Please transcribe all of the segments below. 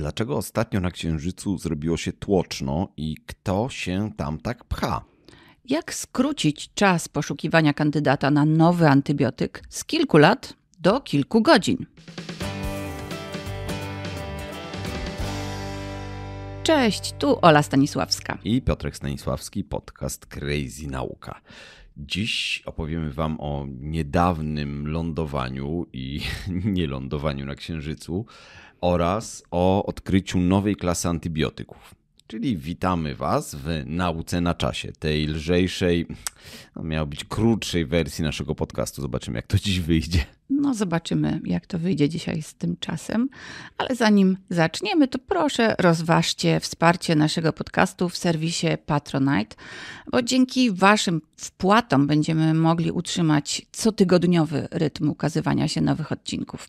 Dlaczego ostatnio na Księżycu zrobiło się tłoczno i kto się tam tak pcha? Jak skrócić czas poszukiwania kandydata na nowy antybiotyk z kilku lat do kilku godzin? Cześć, tu Ola Stanisławska. I Piotrek Stanisławski, podcast Crazy Nauka. Dziś opowiemy Wam o niedawnym lądowaniu i nielądowaniu na Księżycu oraz o odkryciu nowej klasy antybiotyków. Czyli witamy Was w Nauce na Czasie, tej lżejszej, no miało być krótszej wersji naszego podcastu. Zobaczymy, jak to dziś wyjdzie. No, zobaczymy, jak to wyjdzie dzisiaj z tym czasem. Ale zanim zaczniemy, to proszę rozważcie wsparcie naszego podcastu w serwisie Patronite, bo dzięki Waszym wpłatom będziemy mogli utrzymać cotygodniowy rytm ukazywania się nowych odcinków.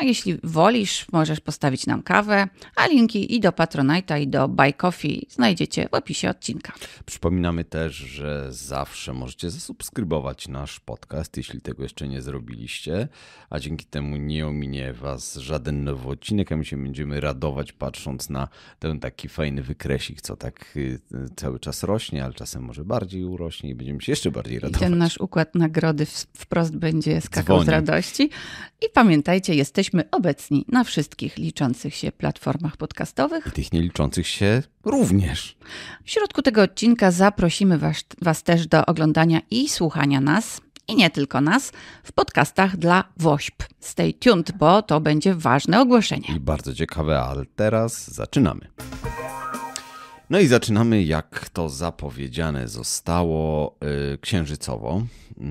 A jeśli wolisz, możesz postawić nam kawę, a linki i do Patronite'a, i do Buy Coffee znajdziecie w opisie odcinka. Przypominamy też, że zawsze możecie zasubskrybować nasz podcast, jeśli tego jeszcze nie zrobiliście, a dzięki temu nie ominie Was żaden nowy odcinek, a my się będziemy radować patrząc na ten taki fajny wykresik, co tak y, cały czas rośnie, ale czasem może bardziej urośnie i będziemy się jeszcze bardziej radować. I ten nasz układ nagrody wprost będzie skakał Dzwoni. z radości. I pamiętajcie, jest Jesteśmy obecni na wszystkich liczących się platformach podcastowych. I tych nieliczących się również. W środku tego odcinka zaprosimy was, was też do oglądania i słuchania nas i nie tylko nas, w podcastach dla WOŚP. Stay tuned, bo to będzie ważne ogłoszenie. I bardzo ciekawe, ale teraz zaczynamy. No i zaczynamy, jak to zapowiedziane zostało, yy, księżycowo. Yy,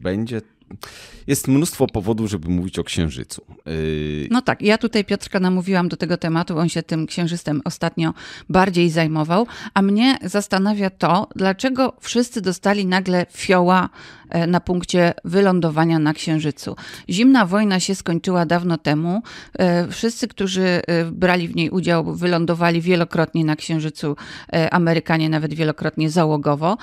będzie jest mnóstwo powodów, żeby mówić o księżycu. Yy... No tak, ja tutaj Piotrka namówiłam do tego tematu, on się tym księżycem ostatnio bardziej zajmował, a mnie zastanawia to, dlaczego wszyscy dostali nagle fioła e, na punkcie wylądowania na księżycu. Zimna wojna się skończyła dawno temu. E, wszyscy, którzy e, brali w niej udział, wylądowali wielokrotnie na księżycu. Amerykanie nawet wielokrotnie załogowo.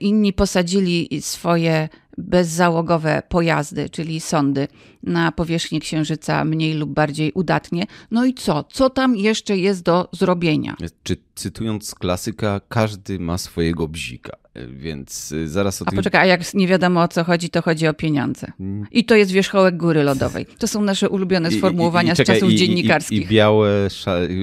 Inni posadzili swoje bezzałogowe pojazdy, czyli sondy na powierzchni Księżyca mniej lub bardziej udatnie. No i co? Co tam jeszcze jest do zrobienia? Czy cytując klasyka, każdy ma swojego bzika. Więc y, zaraz o A tym... poczekaj, a jak nie wiadomo o co chodzi, to chodzi o pieniądze. Mm. I to jest wierzchołek góry lodowej. To są nasze ulubione sformułowania I, i, i, czekaj, z czasów dziennikarskich. I, białe,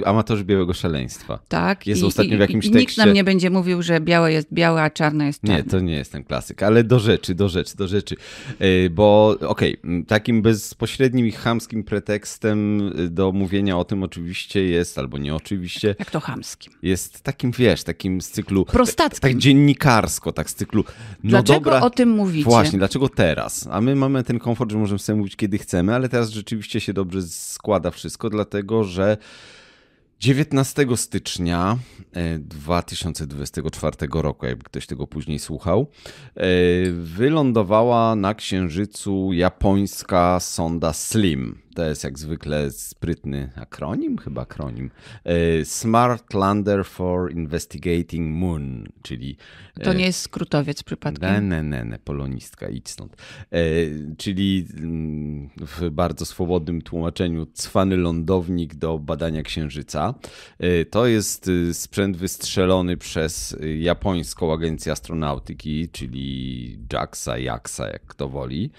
amatorzy białego szaleństwa. Tak. Jest ostatnio w jakimś tekście... Nikt nam nie będzie mówił, że białe jest białe, a czarne jest czarne. Nie, to nie jest ten klasyk, ale do rzeczy, do rzeczy, do rzeczy. Y, bo okej, okay, takim bezpośrednim i chamskim pretekstem y, do mówienia o tym oczywiście jest, albo nie oczywiście. Jak to chamskim? Jest takim, wiesz, takim z cyklu... Prostackim. Tak dziennikarsko, tak z cyklu. No dlaczego dobra, o tym mówicie? Właśnie, dlaczego teraz? A my mamy ten komfort, że możemy sobie mówić kiedy chcemy, ale teraz rzeczywiście się dobrze składa wszystko, dlatego że 19 stycznia 2024 e, roku, jakby ktoś tego później słuchał, e, wylądowała na Księżycu japońska sonda SLIM to jest jak zwykle sprytny akronim, chyba akronim. E, Smart Lander for Investigating Moon, czyli... To nie jest skrótowiec przypadkiem? Nie, nie, nie, polonistka, idź stąd. E, czyli mm, w bardzo swobodnym tłumaczeniu cwany lądownik do badania Księżyca. E, to jest sprzęt wystrzelony przez japońską agencję astronautyki, czyli JAXA, JAXA, jak kto woli.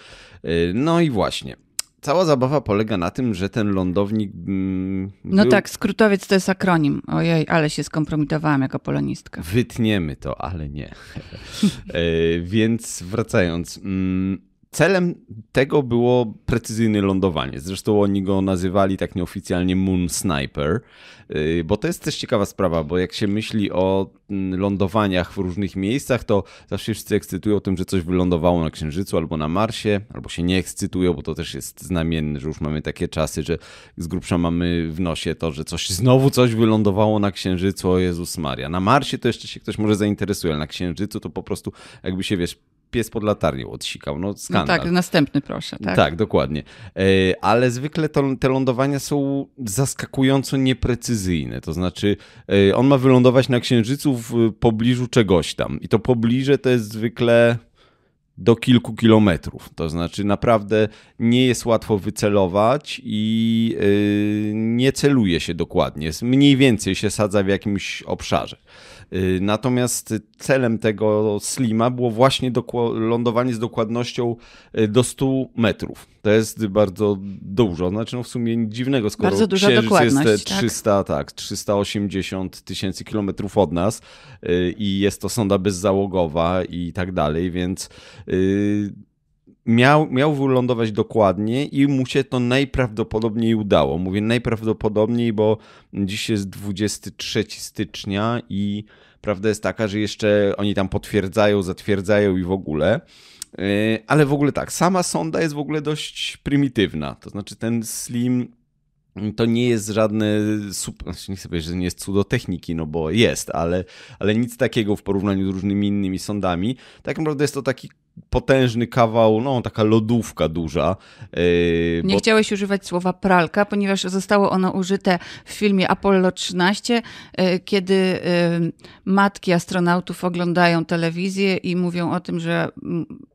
No i właśnie cała zabawa polega na tym, że ten lądownik. Mm, no był... tak, skrótowiec to jest akronim. Ojej, ale się skompromitowałam jako polonistka. Wytniemy to, ale nie. e, więc wracając. Mm, celem tego było precyzyjne lądowanie. Zresztą oni go nazywali tak nieoficjalnie Moon Sniper, y, bo to jest też ciekawa sprawa, bo jak się myśli o mm, lądowaniach w różnych miejscach, to zawsze wszyscy ekscytują tym, że coś wylądowało na Księżycu albo na Marsie, albo się nie ekscytują, bo to też jest znamienne, że już mamy takie czasy, że z grubsza mamy w nosie to, że coś znowu coś wylądowało na Księżycu, o Jezus Maria. Na Marsie to jeszcze się ktoś może zainteresuje, ale na Księżycu to po prostu jakby się, wiesz, pies pod latarnią odsikał. No, skandal. No tak, następny proszę. Tak, tak dokładnie. E, ale zwykle to, te lądowania są zaskakująco nieprecyzyjne. To znaczy, e, on ma wylądować na Księżycu w pobliżu czegoś tam. I to pobliże to jest zwykle do kilku kilometrów. To znaczy, naprawdę nie jest łatwo wycelować i nie celuje się dokładnie. Mniej więcej się sadza w jakimś obszarze. Yy, natomiast celem tego Slima było właśnie lądowanie z dokładnością yy, do 100 metrów. To jest bardzo dużo, znaczy no w sumie dziwnego, skoro bardzo duża dokładność, jest 300, tak? tak, 380 tysięcy kilometrów od nas yy, i jest to sonda bezzałogowa i tak dalej, więc miał, miał wylądować dokładnie i mu się to najprawdopodobniej udało. Mówię najprawdopodobniej, bo dziś jest 23 stycznia i prawda jest taka, że jeszcze oni tam potwierdzają, zatwierdzają i w ogóle. Yy, ale w ogóle tak, sama sonda jest w ogóle dość prymitywna. To znaczy ten Slim to nie jest żadne znaczy nie chcę powiedzieć, że nie jest cudo techniki, no bo jest, ale, ale nic takiego w porównaniu z różnymi innymi sondami. Tak naprawdę jest to taki potężny kawał, no taka lodówka duża. Yy, Nie bo... chciałeś używać słowa pralka, ponieważ zostało ono użyte w filmie Apollo 13, yy, kiedy yy, matki astronautów oglądają telewizję i mówią o tym, że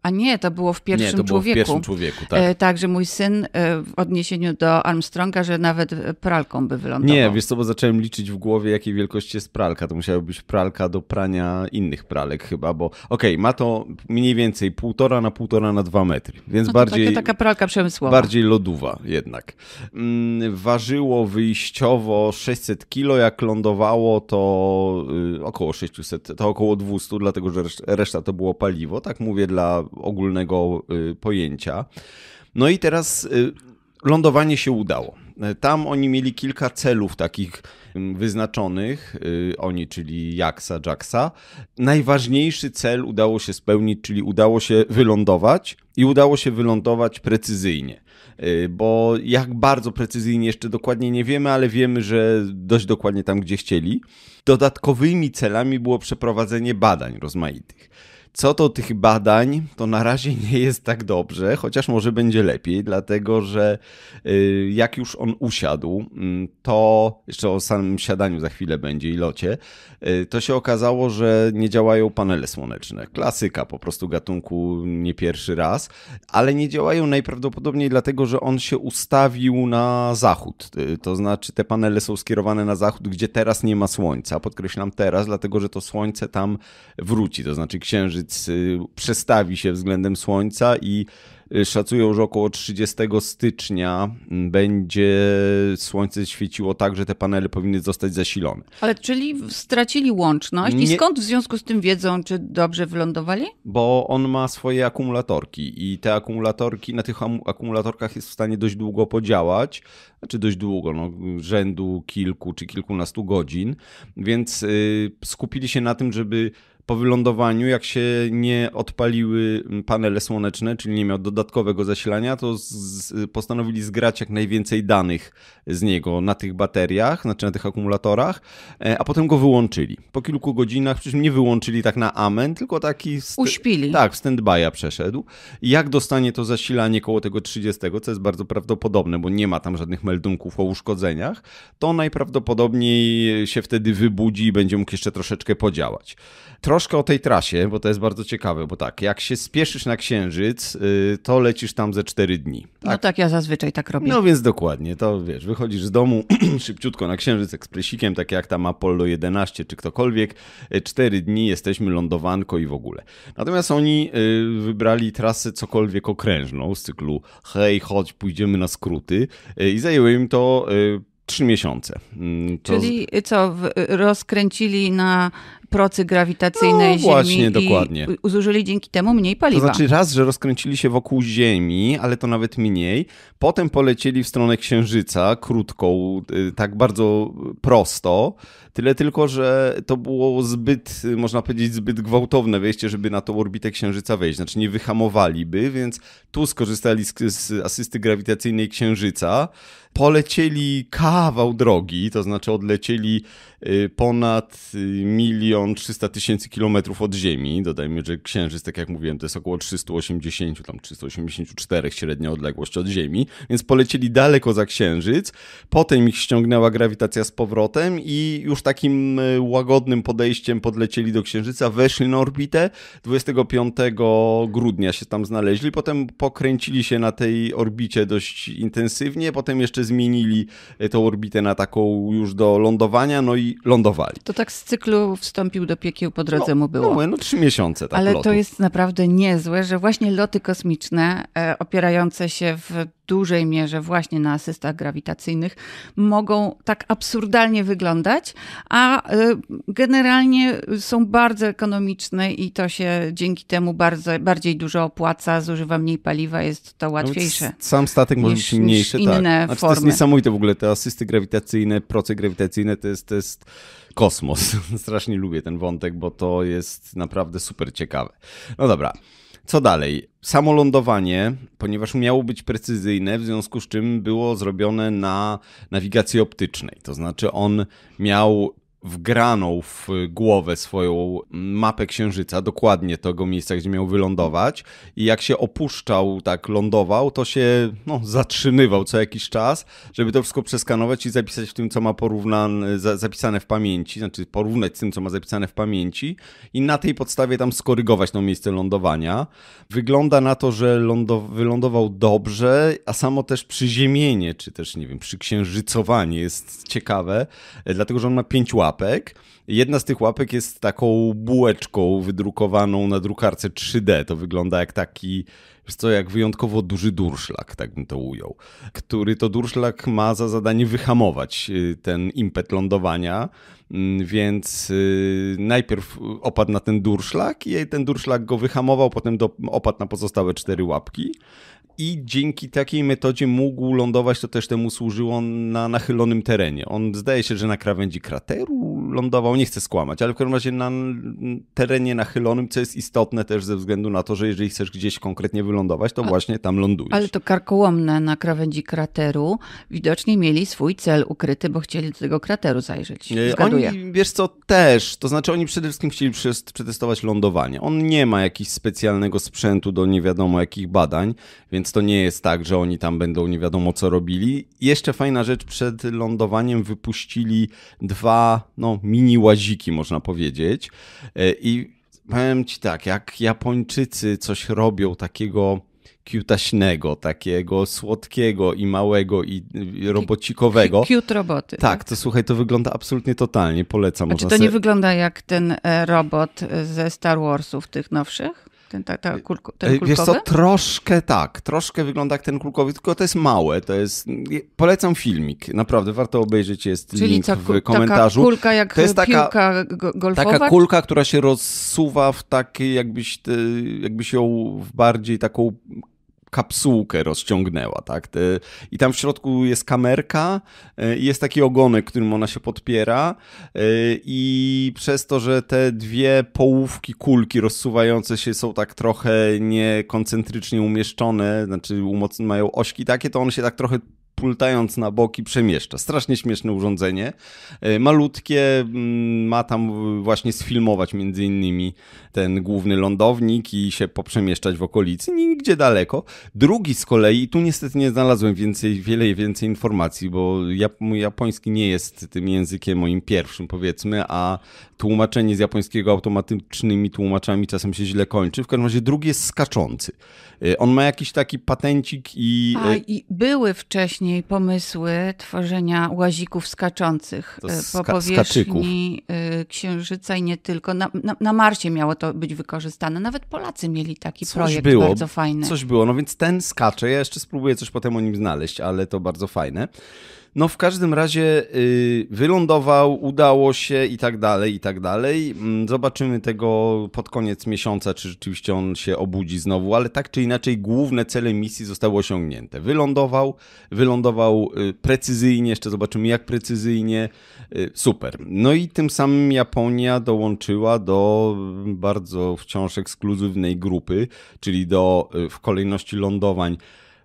a nie, to było w pierwszym nie, to człowieku. Było w pierwszym człowieku, tak. tak, że mój syn w odniesieniu do Armstronga, że nawet pralką by wylądował. Nie, wiesz co, bo zacząłem liczyć w głowie, jakiej wielkości jest pralka. To musiała być pralka do prania innych pralek chyba, bo okej, okay, ma to mniej więcej półtora na półtora na dwa metry, więc no bardziej... Taka, taka pralka przemysłowa. Bardziej lodowa jednak. Mm, ważyło wyjściowo 600 kilo, jak lądowało to y, około 600, to około 200, dlatego że reszta to było paliwo, tak mówię dla ogólnego y, pojęcia. No i teraz y, lądowanie się udało. Tam oni mieli kilka celów takich wyznaczonych, y, oni, czyli Jaksa, Jacksa. Najważniejszy cel udało się spełnić, czyli udało się wylądować i udało się wylądować precyzyjnie. Y, bo jak bardzo precyzyjnie jeszcze dokładnie nie wiemy, ale wiemy, że dość dokładnie tam, gdzie chcieli. Dodatkowymi celami było przeprowadzenie badań rozmaitych. Co do tych badań, to na razie nie jest tak dobrze, chociaż może będzie lepiej, dlatego że y, jak już on usiadł, mm, to jeszcze o samym siadaniu za chwilę będzie i locie, y, to się okazało, że nie działają panele słoneczne. Klasyka po prostu gatunku nie pierwszy raz, ale nie działają najprawdopodobniej dlatego, że on się ustawił na zachód. Y, to znaczy te panele są skierowane na zachód, gdzie teraz nie ma słońca. Podkreślam teraz, dlatego że to słońce tam wróci, to znaczy księżyc Y, przestawi się względem Słońca i y, szacują, że około 30 stycznia mm, będzie słońce świeciło tak, że te panele powinny zostać zasilone. Ale czyli stracili łączność i skąd w związku z tym wiedzą, czy dobrze wylądowali? Bo on ma swoje akumulatorki i te akumulatorki, na tych akumulatorkach jest w stanie dość długo podziałać, znaczy dość długo, no, rzędu kilku czy kilkunastu godzin, więc y, skupili się na tym, żeby po wylądowaniu, jak się nie odpaliły panele słoneczne, czyli nie miał dodatkowego zasilania, to z, postanowili zgrać jak najwięcej danych z niego na tych bateriach, znaczy na tych akumulatorach, e, a potem go wyłączyli. Po kilku godzinach, przecież nie wyłączyli tak na amen, tylko taki... Uśpili. Tak, w stand-by'a przeszedł. Jak dostanie to zasilanie koło tego 30, co jest bardzo prawdopodobne, bo nie ma tam żadnych meldunków o uszkodzeniach, to najprawdopodobniej się wtedy wybudzi i będzie mógł jeszcze troszeczkę podziałać troszkę o tej trasie, bo to jest bardzo ciekawe, bo tak, jak się spieszysz na Księżyc, y, to lecisz tam ze 4 dni. Tak? No tak, ja zazwyczaj tak robię. No więc dokładnie, to wiesz, wychodzisz z domu szybciutko na Księżyc ekspresikiem, tak jak tam Apollo 11 czy ktokolwiek, 4 y, dni jesteśmy lądowanko i w ogóle. Natomiast oni y, wybrali trasę cokolwiek okrężną z cyklu hej, chodź, pójdziemy na skróty i zajęło im to trzy miesiące. Mm, to... Czyli co, rozkręcili na procy grawitacyjnej no, właśnie, Ziemi dokładnie. i zużyli dzięki temu mniej paliwa. To znaczy raz, że rozkręcili się wokół Ziemi, ale to nawet mniej. Potem polecieli w stronę Księżyca, krótką, y, tak bardzo prosto. Tyle tylko, że to było zbyt, można powiedzieć, zbyt gwałtowne wejście, żeby na tą orbitę Księżyca wejść. Znaczy nie wyhamowaliby, więc tu skorzystali z, z asysty grawitacyjnej Księżyca. Polecieli kawał drogi, to znaczy odlecieli y, ponad milion milion 300 tysięcy kilometrów od Ziemi. Dodajmy, że Księżyc, tak jak mówiłem, to jest około 380, tam 384 średnia odległość od Ziemi, więc polecieli daleko za Księżyc. Potem ich ściągnęła grawitacja z powrotem i już takim e, łagodnym podejściem podlecieli do Księżyca, weszli na orbitę. 25 grudnia się tam znaleźli, potem pokręcili się na tej orbicie dość intensywnie, potem jeszcze zmienili e, tą orbitę na taką już do lądowania, no i lądowali. To tak z cyklu wstąpił do piekieł po drodze no, mu było. No, no trzy miesiące tak Ale lotu. to jest naprawdę niezłe, że właśnie loty kosmiczne e, opierające się w dużej mierze właśnie na asystach grawitacyjnych mogą tak absurdalnie wyglądać, a y, generalnie są bardzo ekonomiczne i to się dzięki temu bardzo, bardziej dużo opłaca, zużywa mniej paliwa, jest to łatwiejsze. No, sam statek może być mniejszy, niż inne tak. Znaczy, formy. To jest niesamowite w ogóle, te asysty grawitacyjne, proce grawitacyjne, to jest, to jest kosmos. Strasznie lubię ten wątek, bo to jest naprawdę super ciekawe. No dobra. Co dalej? Samo lądowanie, ponieważ miało być precyzyjne, w związku z czym było zrobione na nawigacji optycznej. To znaczy on miał wgraną w głowę swoją mapę księżyca, dokładnie tego miejsca, gdzie miał wylądować i jak się opuszczał, tak lądował, to się no, zatrzymywał co jakiś czas, żeby to wszystko przeskanować i zapisać w tym, co ma porównane, zapisane w pamięci, znaczy porównać z tym, co ma zapisane w pamięci i na tej podstawie tam skorygować to miejsce lądowania. Wygląda na to, że wylądował dobrze, a samo też przyziemienie, czy też, nie wiem, przyksiężycowanie jest ciekawe, dlatego, że on ma pięć łap łapek. Jedna z tych łapek jest taką bułeczką wydrukowaną na drukarce 3D. To wygląda jak taki, co, jak wyjątkowo duży durszlak, tak bym to ujął. Który to durszlak ma za zadanie wyhamować y, ten impet lądowania. Mm, więc y, najpierw opadł na ten durszlak i ten durszlak go wyhamował, potem opadł na pozostałe cztery łapki i dzięki takiej metodzie mógł lądować, to też temu służyło na nachylonym terenie. On zdaje się, że na krawędzi krateru lądował, nie chcę skłamać, ale w każdym razie na terenie nachylonym, co jest istotne też ze względu na to, że jeżeli chcesz gdzieś konkretnie wylądować, to właśnie tam lądujesz. Ale to karkołomne na krawędzi krateru widocznie mieli swój cel ukryty, bo chcieli do tego krateru zajrzeć. E, Zgaduję. Oni, wiesz co, też, to znaczy oni przede wszystkim chcieli przetestować lądowanie. On nie ma jakiegoś specjalnego sprzętu do nie wiadomo jakich badań, więc więc to nie jest tak, że oni tam będą nie wiadomo co robili. Jeszcze fajna rzecz, przed lądowaniem wypuścili dwa no, mini łaziki, można powiedzieć. E, I powiem ci tak, jak Japończycy coś robią takiego kiutaśnego, takiego słodkiego i małego i robocikowego. Cute roboty. Tak, to słuchaj, to wygląda absolutnie totalnie, polecam. A czy to nie wygląda jak ten e, robot ze Star Warsów, tych nowszych? Ten, ta, ta kulko, ten kulkowy? Wiesz co, troszkę tak, troszkę wygląda jak ten kulkowy, tylko to jest małe, to jest, polecam filmik, naprawdę warto obejrzeć, jest Czyli link ta, w komentarzu. Taka kulka jak to jest taka, golfowa? Taka kulka, która się rozsuwa w taki, jakbyś, jakbyś ją w bardziej taką kapsułkę rozciągnęła, tak? I tam w środku jest kamerka e, i jest taki ogonek, którym ona się podpiera e, i przez to, że te dwie połówki kulki rozsuwające się są tak trochę niekoncentrycznie umieszczone, znaczy mają ośki takie, to one się tak trochę pultając na boki przemieszcza. Strasznie śmieszne urządzenie. E, malutkie, mm, ma tam właśnie sfilmować między innymi ten główny lądownik i się poprzemieszczać w okolicy, nigdzie daleko. Drugi z kolei, tu niestety nie znalazłem więcej, wiele więcej informacji, bo mój japoński nie jest tym językiem moim pierwszym powiedzmy, a tłumaczenie z japońskiego automatycznymi tłumaczami czasem się źle kończy. W każdym razie drugi jest skaczący. E, on ma jakiś taki patencik i... A, e, i były wcześniej wcześniej pomysły tworzenia łazików skaczących to y, po powierzchni skaczyków. Y, Księżyca i nie tylko. Na, na, na, Marsie miało to być wykorzystane. Nawet Polacy mieli taki coś projekt było, bardzo fajny. Coś było, no więc ten skacze. Ja jeszcze spróbuję coś potem o nim znaleźć, ale to bardzo fajne. No w każdym razie yy, wylądował, udało się i tak dalej, i tak dalej. Mm, zobaczymy tego pod koniec miesiąca, czy rzeczywiście on się obudzi znowu, ale tak czy inaczej główne cele misji zostały osiągnięte. Wylądował, wylądował yy, precyzyjnie, jeszcze zobaczymy jak precyzyjnie. Yy, super. No i tym samym Japonia dołączyła do bardzo wciąż ekskluzywnej grupy, czyli do y, w kolejności lądowań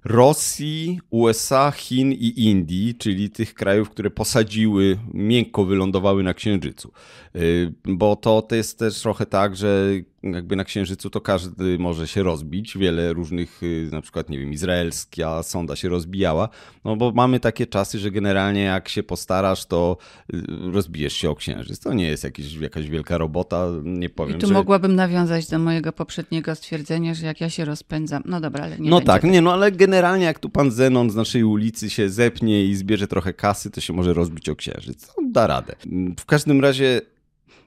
Rosji, USA, Chin i Indii, czyli tych krajów, które posadziły, miękko wylądowały na Księżycu. Y, bo to, to jest też trochę tak, że jakby na Księżycu to każdy może się rozbić. Wiele różnych, y, na przykład, nie wiem, izraelska sonda się rozbijała. No bo mamy takie czasy, że generalnie jak się postarasz, to y, rozbijesz się o Księżyc. To nie jest jakieś, jakaś wielka robota, nie powiem. I tu że... mogłabym nawiązać do mojego poprzedniego stwierdzenia, że jak ja się rozpędzam. No dobra, ale nie No tak, tego. nie, no ale generalnie jak tu pan Zenon z naszej ulicy się zepnie i zbierze trochę kasy, to się może rozbić o księżyc. No, da radę. W każdym razie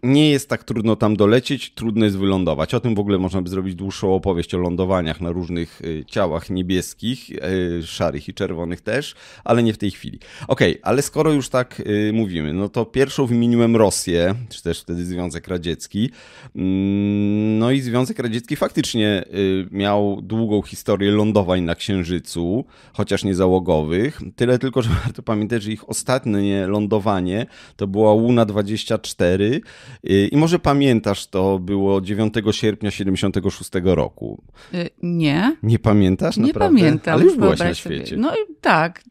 nie jest tak trudno tam dolecieć, trudno jest wylądować. O tym w ogóle można by zrobić dłuższą opowieść o lądowaniach na różnych y, ciałach niebieskich, y, szarych i czerwonych też, ale nie w tej chwili. Okej, ale skoro już tak y, mówimy, no to pierwszą wymieniłem Rosję, czy też wtedy Związek Radziecki. Mm, No i Związek Radziecki faktycznie miał długą historię lądowań na Księżycu, chociaż nie załogowych. Tyle tylko, że warto pamiętać, że ich ostatnie lądowanie to była Luna 24 y, i może pamiętasz, to było 9 sierpnia 76 roku. Y, Nie, Nie pamiętasz? nie Naprawdę? pamiętam. Ale już byłaś na Wyobraź sobie. świecie. No i tak,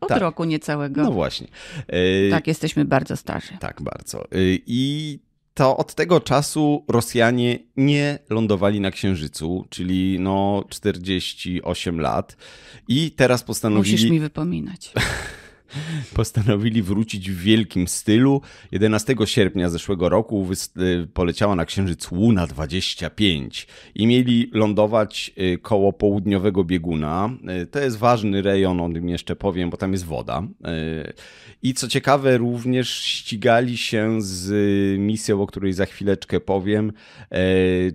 od, Tak. roku niecałego. No właśnie. Y, tak, jesteśmy bardzo starzy. Tak, bardzo. Y, I to od tego czasu Rosjanie nie lądowali na Księżycu, czyli no 48 lat. I teraz postanowili, Musisz mi wypominać. postanowili wrócić w wielkim stylu. 11 sierpnia zeszłego roku y, poleciała na Księżyc Luna 25 i mieli lądować y, koło południowego bieguna. Y, To jest ważny rejon, o tym jeszcze powiem, bo tam jest woda. I co ciekawe, również ścigali się z misją, o której za chwileczkę powiem,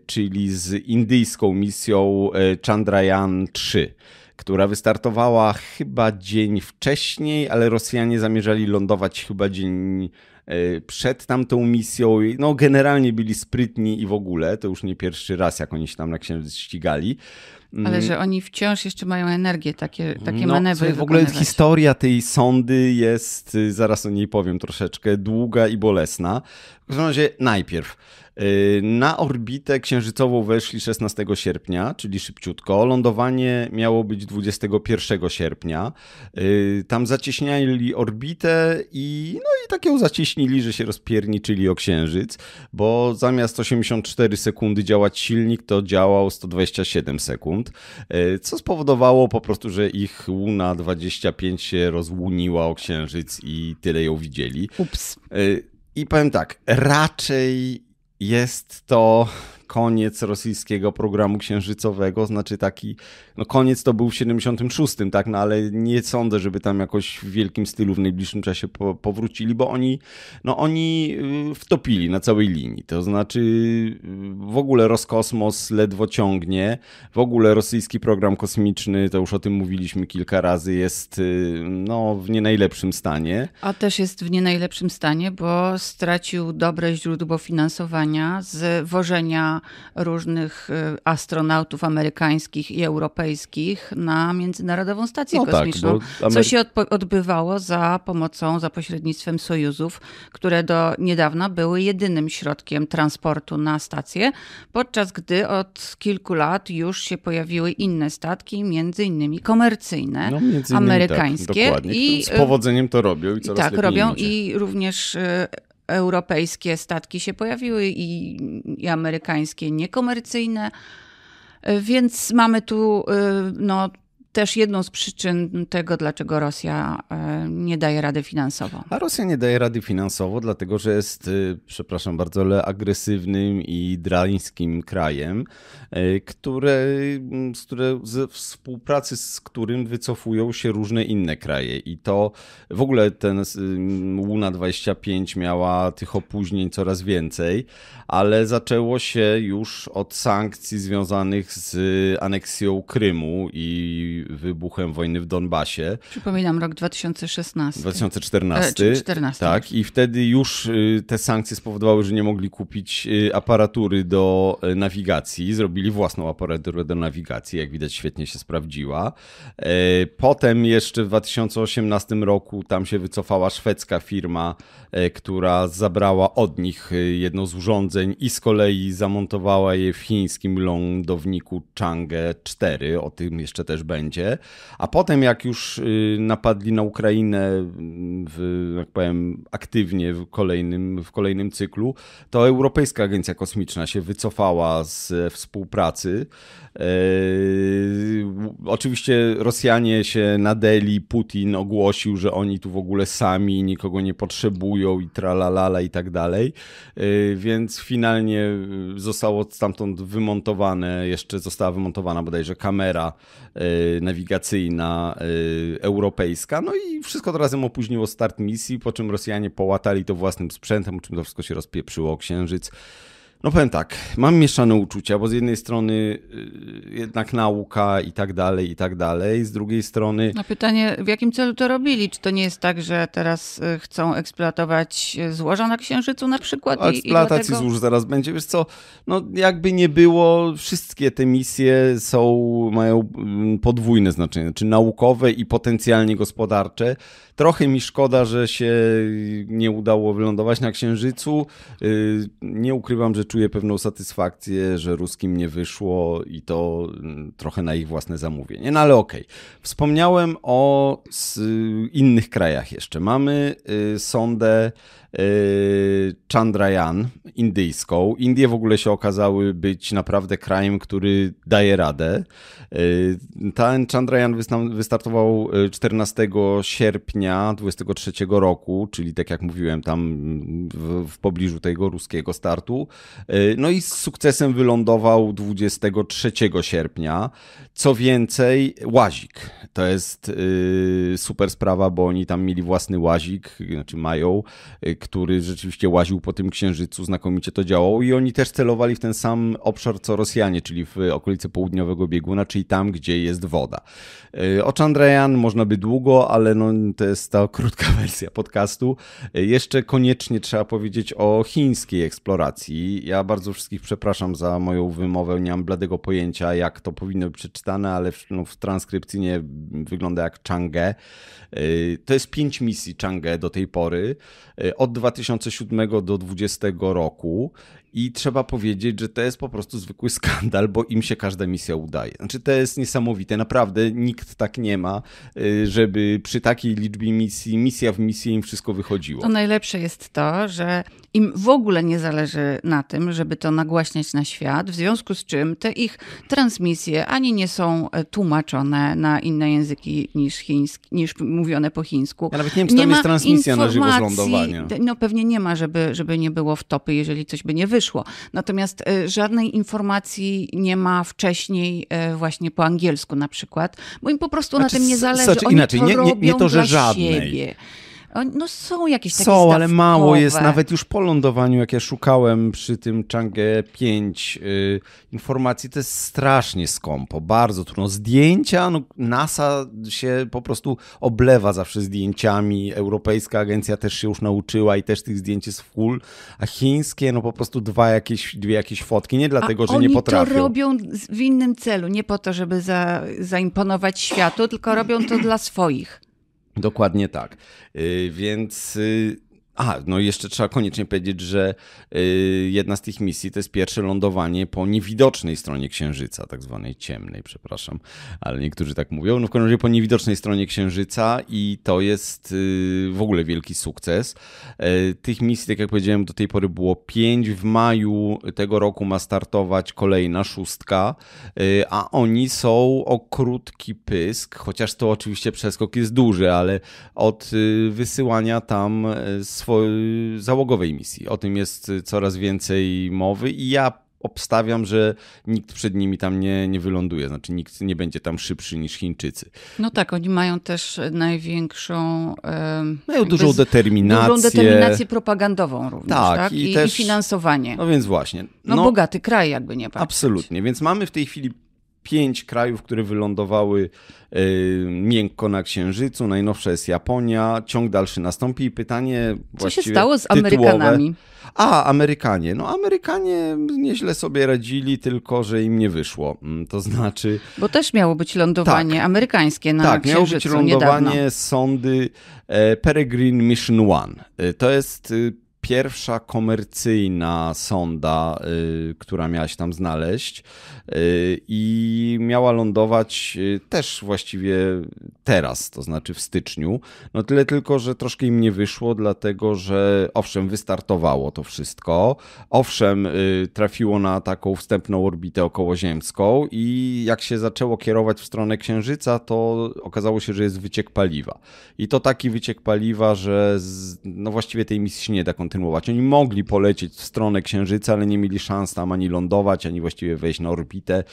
czyli z indyjską misją Chandrayaan 3 która wystartowała chyba dzień wcześniej, ale Rosjanie zamierzali lądować chyba dzień e, przed tamtą misją. No, generalnie byli sprytni i w ogóle, to już nie pierwszy raz, jak oni się tam na księżyc ścigali. Ale że oni wciąż jeszcze mają energię, takie, takie Mm. No, manewry w ogóle wykonywać. historia tej sondy jest, y, zaraz o niej powiem troszeczkę, długa i bolesna. W każdym razie najpierw. y, Na orbitę księżycową weszli 16 sierpnia, czyli szybciutko. Lądowanie miało być 21 sierpnia. Y, Tam zacieśniali orbitę i no i tak ją zacieśnili, że się rozpierniczyli o księżyc, bo zamiast 84 sekundy działać silnik, to działał 127 sekund, y, co spowodowało po prostu, że ich Luna 25 się rozłuniła o księżyc i tyle ją widzieli. Ups. I powiem tak, raczej jest to koniec rosyjskiego programu księżycowego, znaczy taki, no koniec to był w 76, tak, no ale nie sądzę, żeby tam jakoś w wielkim stylu w najbliższym czasie po, powrócili, bo oni, no oni y, wtopili na całej linii, to znaczy y, w ogóle Roskosmos ledwo ciągnie, w ogóle rosyjski program kosmiczny, to już o tym mówiliśmy kilka razy, jest y, no w nie najlepszym stanie. A też jest w nie najlepszym stanie, bo stracił dobre źródło finansowania z wożenia różnych y, astronautów amerykańskich i europejskich na Międzynarodową Stację No tak, Kosmiczną, co Amery- się odpo- odbywało za pomocą, za pośrednictwem sojuzów, które do niedawna były jedynym środkiem transportu na stację, podczas gdy od kilku lat już się pojawiły inne statki, między innymi komercyjne, No, między innymi amerykańskie tak, i z powodzeniem to robią i coraz tak, lepiej robią idzie. i również e, europejskie statki się pojawiły i, i amerykańskie niekomercyjne. Więc mamy tu e, no, też jedną z przyczyn tego, dlaczego Rosja e, nie daje rady finansowo. A Rosja nie daje rady finansowo, dlatego że jest, y, przepraszam bardzo, ale agresywnym i drańskim krajem, y, które, z, które, z współpracy z którym wycofują się różne inne kraje. I to w ogóle ten Luna 25 miała tych opóźnień coraz więcej, ale zaczęło się już od sankcji związanych z aneksją Krymu i wybuchem wojny w Donbasie. Przypominam, rok 2016. 2014. E, czy 14. Tak, i wtedy już y, te sankcje spowodowały, że nie mogli kupić y, aparatury do y, nawigacji. Zrobili własną aparaturę do nawigacji, jak widać świetnie się sprawdziła. E, Potem jeszcze w 2018 roku tam się wycofała szwedzka firma, e, która zabrała od nich jedno z urządzeń i z kolei zamontowała je w chińskim lądowniku Chang'e 4. O tym jeszcze też będzie. A potem, jak już napadli na Ukrainę, w, jak powiem, aktywnie w kolejnym, w kolejnym cyklu, to Europejska Agencja Kosmiczna się wycofała z współpracy. Oczywiście Rosjanie się nadeli, Putin ogłosił, że oni tu w ogóle sami nikogo nie potrzebują i tralalala i tak dalej. Więc finalnie zostało stamtąd wymontowane, jeszcze została wymontowana bodajże kamera y, nawigacyjna y, europejska. No i wszystko to razem opóźniło start misji, po czym Rosjanie połatali to własnym sprzętem, czym to wszystko się rozpieprzyło o księżyc. No powiem tak, mam mieszane uczucia, bo z jednej strony y, jednak nauka i tak dalej, i tak dalej, z drugiej strony... No pytanie, w jakim celu to robili? Czy to nie jest tak, że teraz y, chcą eksploatować złoża na Księżycu na przykład? O eksploatacji dlatego... złóż zaraz będzie, wiesz co, no jakby nie było, wszystkie te misje są, mają mm, podwójne znaczenie, czy naukowe i potencjalnie gospodarcze. Trochę mi szkoda, że się nie udało wylądować na Księżycu. Y, nie ukrywam, że czuję pewną satysfakcję, że ruskim nie wyszło i to mm, trochę na ich własne zamówienie. No ale okej. Okay. Wspomniałem o innych krajach jeszcze. Mamy y, sondę y, Chandrayaan indyjską. Indie w ogóle się okazały być naprawdę krajem, który daje radę. Ten Chandrayaan wystartował 14 sierpnia 23 roku, czyli tak jak mówiłem, tam w, w pobliżu tego ruskiego startu. E, no i z sukcesem wylądował 23 sierpnia. Co więcej, łazik. To jest yy, super sprawa, bo oni tam mieli własny łazik, znaczy mają, yy, który rzeczywiście łaził po tym księżycu, znakomicie to działał i oni też celowali w ten sam obszar co Rosjanie, czyli w okolicy południowego bieguna, czyli tam, gdzie jest woda. O Chandrayaan można by długo, ale no, to jest ta krótka wersja podcastu. Jeszcze koniecznie trzeba powiedzieć o chińskiej eksploracji. Ja bardzo wszystkich przepraszam za moją wymowę, nie mam bladego pojęcia, jak to powinno być przeczytane, ale w, no, w transkrypcji nie wygląda jak Chang'e. Y, to jest pięć misji Chang'e do tej pory, y, od 2007 do 2020 roku i trzeba powiedzieć, że to jest po prostu zwykły skandal, bo im się każda misja udaje. Znaczy, to jest niesamowite. Naprawdę nikt tak nie ma, y, żeby przy takiej liczbie misji, misja w misję im wszystko wychodziło. To najlepsze jest to, że im w ogóle nie zależy na tym, żeby to nagłaśniać na świat, w związku z czym te ich transmisje ani nie są e, tłumaczone na inne języki niż, chiński, niż mówione po chińsku. Ja nawet nie wiem, czy tam jest transmisja na żywo z lądowania. No pewnie nie ma, żeby, żeby nie było w topy, jeżeli coś by nie wyszło wyszło. Natomiast e, żadnej informacji nie ma wcześniej e, właśnie po angielsku na przykład, bo im po prostu znaczy, na tym nie zależy. Znaczy, Oni inaczej, to nie, nie, nie to, że żadnej. Siebie. No są jakieś takie Są, ale mało jest. Nawet już po lądowaniu, jak ja szukałem przy tym Chang'e 5 yy, informacji, to jest strasznie skąpo, bardzo trudno. Zdjęcia, no NASA się po prostu oblewa zawsze zdjęciami. Europejska agencja też się już nauczyła i też tych zdjęć jest full, a chińskie, no po prostu dwa jakieś, dwie jakieś fotki. Nie dlatego, a że nie potrafią. Oni to robią w innym celu, nie po to, żeby za, zaimponować światu, tylko robią to dla swoich. Dokładnie tak. Y, więc y, a, no jeszcze trzeba koniecznie powiedzieć, że y, jedna z tych misji to jest pierwsze lądowanie po niewidocznej stronie Księżyca, tak zwanej ciemnej, przepraszam, ale niektórzy tak mówią. No w każdym razie po niewidocznej stronie Księżyca i to jest y, w ogóle wielki sukces. Y, tych misji, tak jak powiedziałem, do tej pory było pięć. W maju tego roku ma startować kolejna szóstka, y, a oni są o krótki pysk, chociaż to oczywiście przeskok jest duży, ale od y, wysyłania tam y, swojej załogowej misji. O tym jest coraz więcej mowy i ja obstawiam, że nikt przed nimi tam nie, nie wyląduje, znaczy nikt nie będzie tam szybszy niż Chińczycy. No tak, oni mają też największą... Mają dużą determinację. Dużą determinację propagandową również, tak? tak? I, I, też, I, finansowanie. No więc właśnie. No, no bogaty kraj, jakby nie patrzeć. Absolutnie, więc mamy w tej chwili pięć krajów, które wylądowały y, miękko na Księżycu. Najnowsza jest Japonia. Ciąg dalszy nastąpi. Pytanie Co się stało z Amerykanami? A, Amerykanie. No Amerykanie nieźle sobie radzili, tylko że im nie wyszło. Mm, to znaczy... Bo też miało być lądowanie tak, amerykańskie na tak, Księżycu Tak, miało być lądowanie niedawno. sondy e, Peregrine Mission One. E, to jest y, pierwsza komercyjna sonda, y, która miała się tam znaleźć y, i miała lądować y, też właściwie teraz, to znaczy w styczniu. No tyle tylko, że troszkę im nie wyszło, dlatego że owszem, wystartowało to wszystko, owszem, trafiło na taką wstępną orbitę okołoziemską i jak się zaczęło kierować w stronę Księżyca, to okazało się, że jest wyciek paliwa. I to taki wyciek paliwa, że z, no właściwie tej misji się nie da kontynuować. Oni mogli polecieć w stronę Księżyca, ale nie mieli szans tam ani lądować, ani właściwie wejść na orbitę,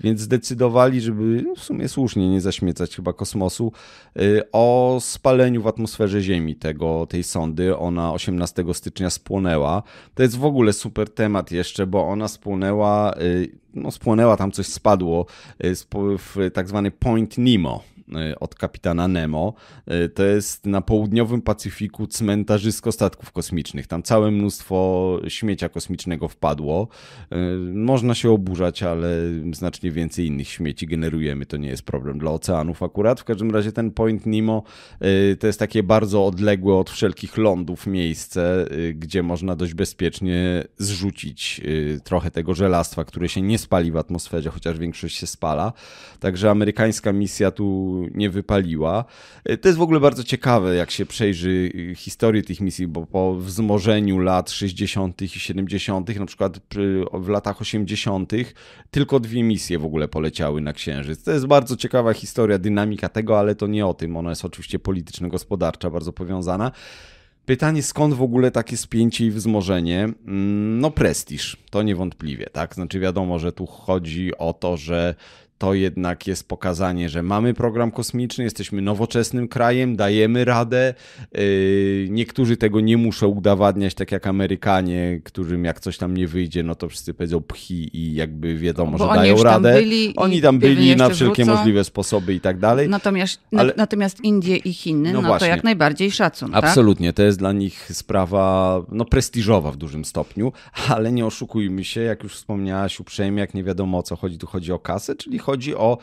więc zdecydowali, żeby no w sumie słusznie nie zaśmiecać chyba kosmosu, y, o spaleniu w atmosferze Ziemi tego, tej sondy. Ona 18 stycznia spłonęła. To jest w ogóle super temat jeszcze, bo ona spłonęła, y, no spłonęła, tam coś spadło y, w tak zwany Point Nemo od kapitana Nemo. Y, to jest na południowym Pacyfiku cmentarzysko statków kosmicznych. Tam całe mnóstwo śmiecia kosmicznego wpadło. Y, można się oburzać, ale znacznie więcej innych śmieci generujemy. To nie jest problem dla oceanów akurat. W każdym razie ten Point Nemo to jest takie bardzo odległe od wszelkich lądów miejsce, gdzie można dość bezpiecznie zrzucić trochę tego żelastwa, które się nie spali w atmosferze, chociaż większość się spala. Także amerykańska misja tu nie wypaliła. E, to jest w ogóle bardzo ciekawe, jak się przejrzy y, historię tych misji, bo po wzmożeniu lat 60. i 70., na przykład w latach 80., tylko dwie misje w ogóle poleciały na Księżyc. To jest bardzo ciekawa historia, dynamika tego, ale to nie o tym. Ona jest oczywiście polityczno-gospodarcza, bardzo powiązana. Pytanie, skąd w ogóle takie spięcie i wzmożenie? Mm, no, prestiż, to niewątpliwie, tak? Znaczy, wiadomo, że tu chodzi o to, że to jednak jest pokazanie, że mamy program kosmiczny, jesteśmy nowoczesnym krajem, dajemy radę. Yy, niektórzy tego nie muszą udowadniać, tak jak Amerykanie, którym jak coś tam nie wyjdzie, no to wszyscy powiedzą pchi i jakby wiadomo, Bo że dają radę. Oni tam byli na wszelkie wrócą. możliwe sposoby i tak dalej. Natomiast, Ale... natomiast Indie i Chiny, no, no to jak najbardziej szacun. Tak? Absolutnie, tak? to jest dla nich sprawa no, prestiżowa w dużym stopniu, ale nie oszukujmy się, jak już wspomniałaś uprzejmie, jak nie wiadomo o co chodzi, tu chodzi o kasę, czyli chodzi o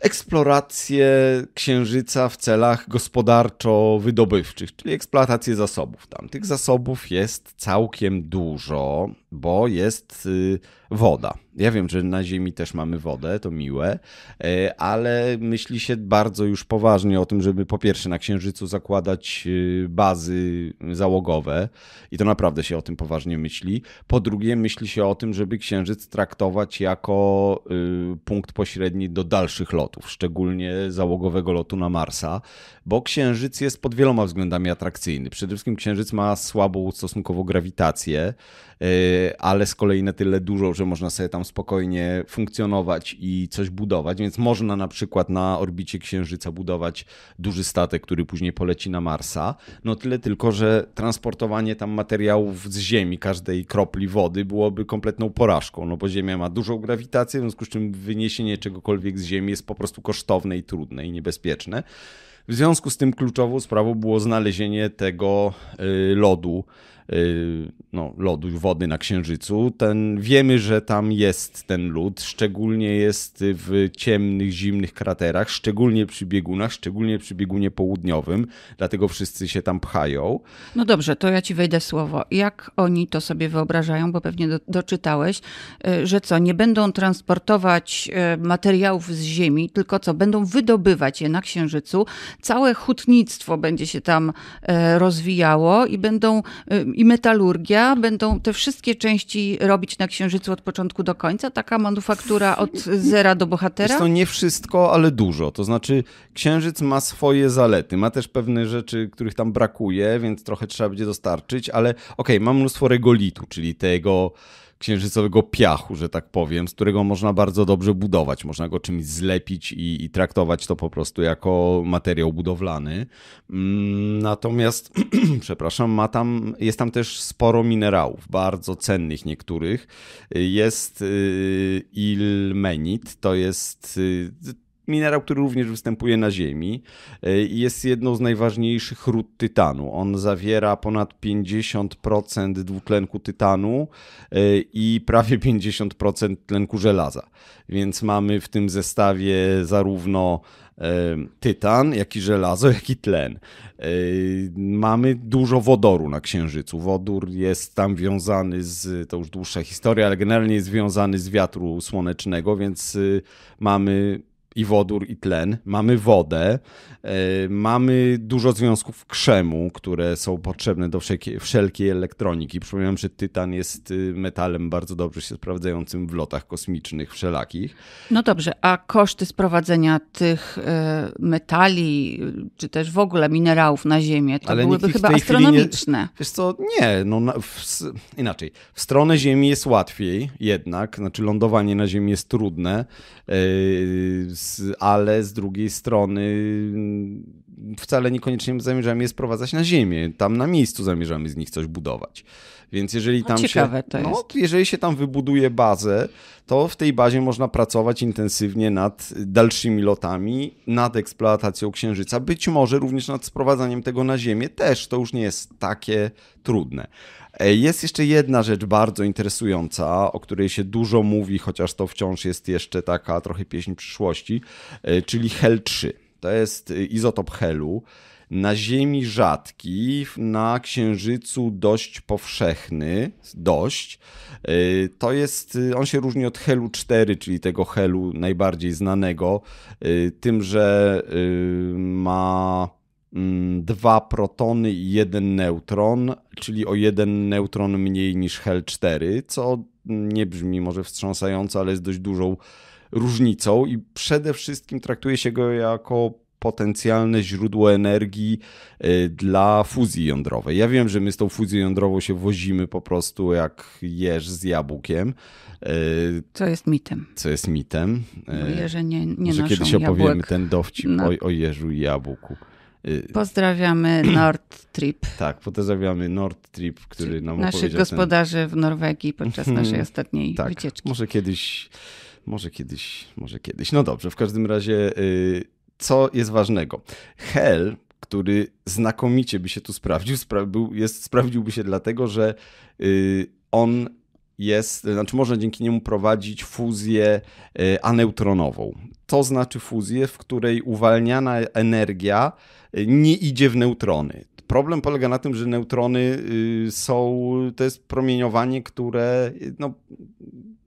eksplorację księżyca w celach gospodarczo-wydobywczych, czyli eksploatację zasobów. Tam tych zasobów jest całkiem dużo, bo jest y, woda. Ja wiem, że na Ziemi też mamy wodę, to miłe, e, ale myśli się bardzo już poważnie o tym, żeby po pierwsze na Księżycu zakładać y, bazy załogowe i to naprawdę się o tym poważnie myśli. Po drugie, myśli się o tym, żeby Księżyc traktować jako y, punkt pośredni do dalszych lotów, szczególnie załogowego lotu na Marsa, bo Księżyc jest pod wieloma względami atrakcyjny. Przede wszystkim Księżyc ma słabą stosunkowo grawitację, ale z kolei na tyle dużo, że można sobie tam spokojnie funkcjonować i coś budować, więc można na przykład na orbicie Księżyca budować duży statek, który później poleci na Marsa. No tyle tylko, że transportowanie tam materiałów z Ziemi, każdej kropli wody byłoby kompletną porażką, no bo Ziemia ma dużą grawitację, w związku z czym wyniesienie czegokolwiek z Ziemi jest po prostu kosztowne i trudne i niebezpieczne. W związku z tym kluczową sprawą było znalezienie tego y, lodu, no, lodu wody na Księżycu. Ten, wiemy, że tam jest ten lód, szczególnie jest w ciemnych, zimnych kraterach, szczególnie przy biegunach, szczególnie przy biegunie południowym, dlatego wszyscy się tam pchają. No dobrze, to ja ci wejdę słowo. Jak oni to sobie wyobrażają, bo pewnie do, doczytałeś, y, że co, nie będą transportować y, materiałów z Ziemi, tylko co, będą wydobywać je na Księżycu, całe hutnictwo będzie się tam rozwijało i będą i metalurgia będą te wszystkie części robić na Księżycu od początku do końca? Taka manufaktura od zera do bohatera? To nie wszystko, ale dużo. To znaczy Księżyc ma swoje zalety. Ma też pewne rzeczy, których tam brakuje, więc trochę trzeba będzie dostarczyć, ale okej, okay, ma mnóstwo regolitu, czyli tego księżycowego piachu, że tak powiem, z którego można bardzo dobrze budować. Można go czymś zlepić i, i traktować to po prostu jako materiał budowlany. Mm, natomiast, przepraszam, ma tam, jest tam też sporo minerałów, bardzo cennych niektórych. Jest y, ilmenit, to jest y, minerał, który również występuje na Ziemi e, i jest jedną z najważniejszych ród tytanu. On zawiera ponad 50% dwutlenku tytanu e, i prawie 50% tlenku żelaza. Więc mamy w tym zestawie zarówno tytan, jak i żelazo, jak i tlen. Mamy dużo wodoru na Księżycu. Wodór jest tam wiązany z, to już dłuższa historia, ale generalnie jest związany z wiatru słonecznego, więc mamy i wodór, i tlen. Mamy wodę, e, mamy dużo związków krzemu, które są potrzebne do wszelkiej, wszelkiej elektroniki. Przypominam, że tytan jest y, metalem bardzo dobrze się sprawdzającym w lotach kosmicznych wszelakich. No dobrze, a koszty sprowadzenia tych e, metali, czy też w ogóle minerałów na Ziemię, to Ale byłyby chyba astronomiczne. Nie, wiesz co, nie, no na, w, inaczej. W stronę Ziemi jest łatwiej jednak, znaczy lądowanie na Ziemi jest trudne. Yy, ale z drugiej strony mm, wcale niekoniecznie zamierzamy je sprowadzać na ziemię. Tam na miejscu zamierzamy z nich coś budować. Więc jeżeli tam ciekawe się, to no, jeżeli się tam wybuduje bazę, to w tej bazie można pracować intensywnie nad dalszymi lotami, nad eksploatacją Księżyca, być może również nad sprowadzaniem tego na Ziemię. Też to już nie jest takie trudne. E, jest jeszcze jedna rzecz bardzo interesująca, o której się dużo mówi, chociaż to wciąż jest jeszcze taka trochę pieśń przyszłości, e, czyli Hel 3. To jest izotop helu. Na Ziemi rzadki, na Księżycu dość powszechny, dość. E, to jest, on się różni od helu 4, czyli tego helu najbardziej znanego, tym, że ma dwa protony i jeden neutron, czyli o jeden neutron mniej niż Hel 4, co nie brzmi może wstrząsająco, ale jest dość dużą różnicą i przede wszystkim traktuje się go jako potencjalne źródło energii y, dla fuzji jądrowej. Ja wiem, że my z tą fuzją jądrową się wozimy po prostu jak jeż z jabłkiem. Y, co jest mitem. Co jest mitem. No, jeże nie, nie Może kiedyś jabłek. opowiemy ten dowcip no. o, o jeżu i jabłku. Y, pozdrawiamy Nord Trip. Tak, pozdrawiamy Nord Trip, który nam Naszych gospodarzy ten... w Norwegii podczas naszej ostatniej tak, wycieczki. Może kiedyś, może kiedyś, może kiedyś. No dobrze, w każdym razie y, co jest ważnego? Hell, który znakomicie by się tu sprawdził, spra był, jest, sprawdziłby się dlatego, że y, on jest, znaczy można dzięki niemu prowadzić fuzję aneutronową. To znaczy fuzję, w której uwalniana energia nie idzie w neutrony. Problem polega na tym, że neutrony y, są, to jest promieniowanie, które no,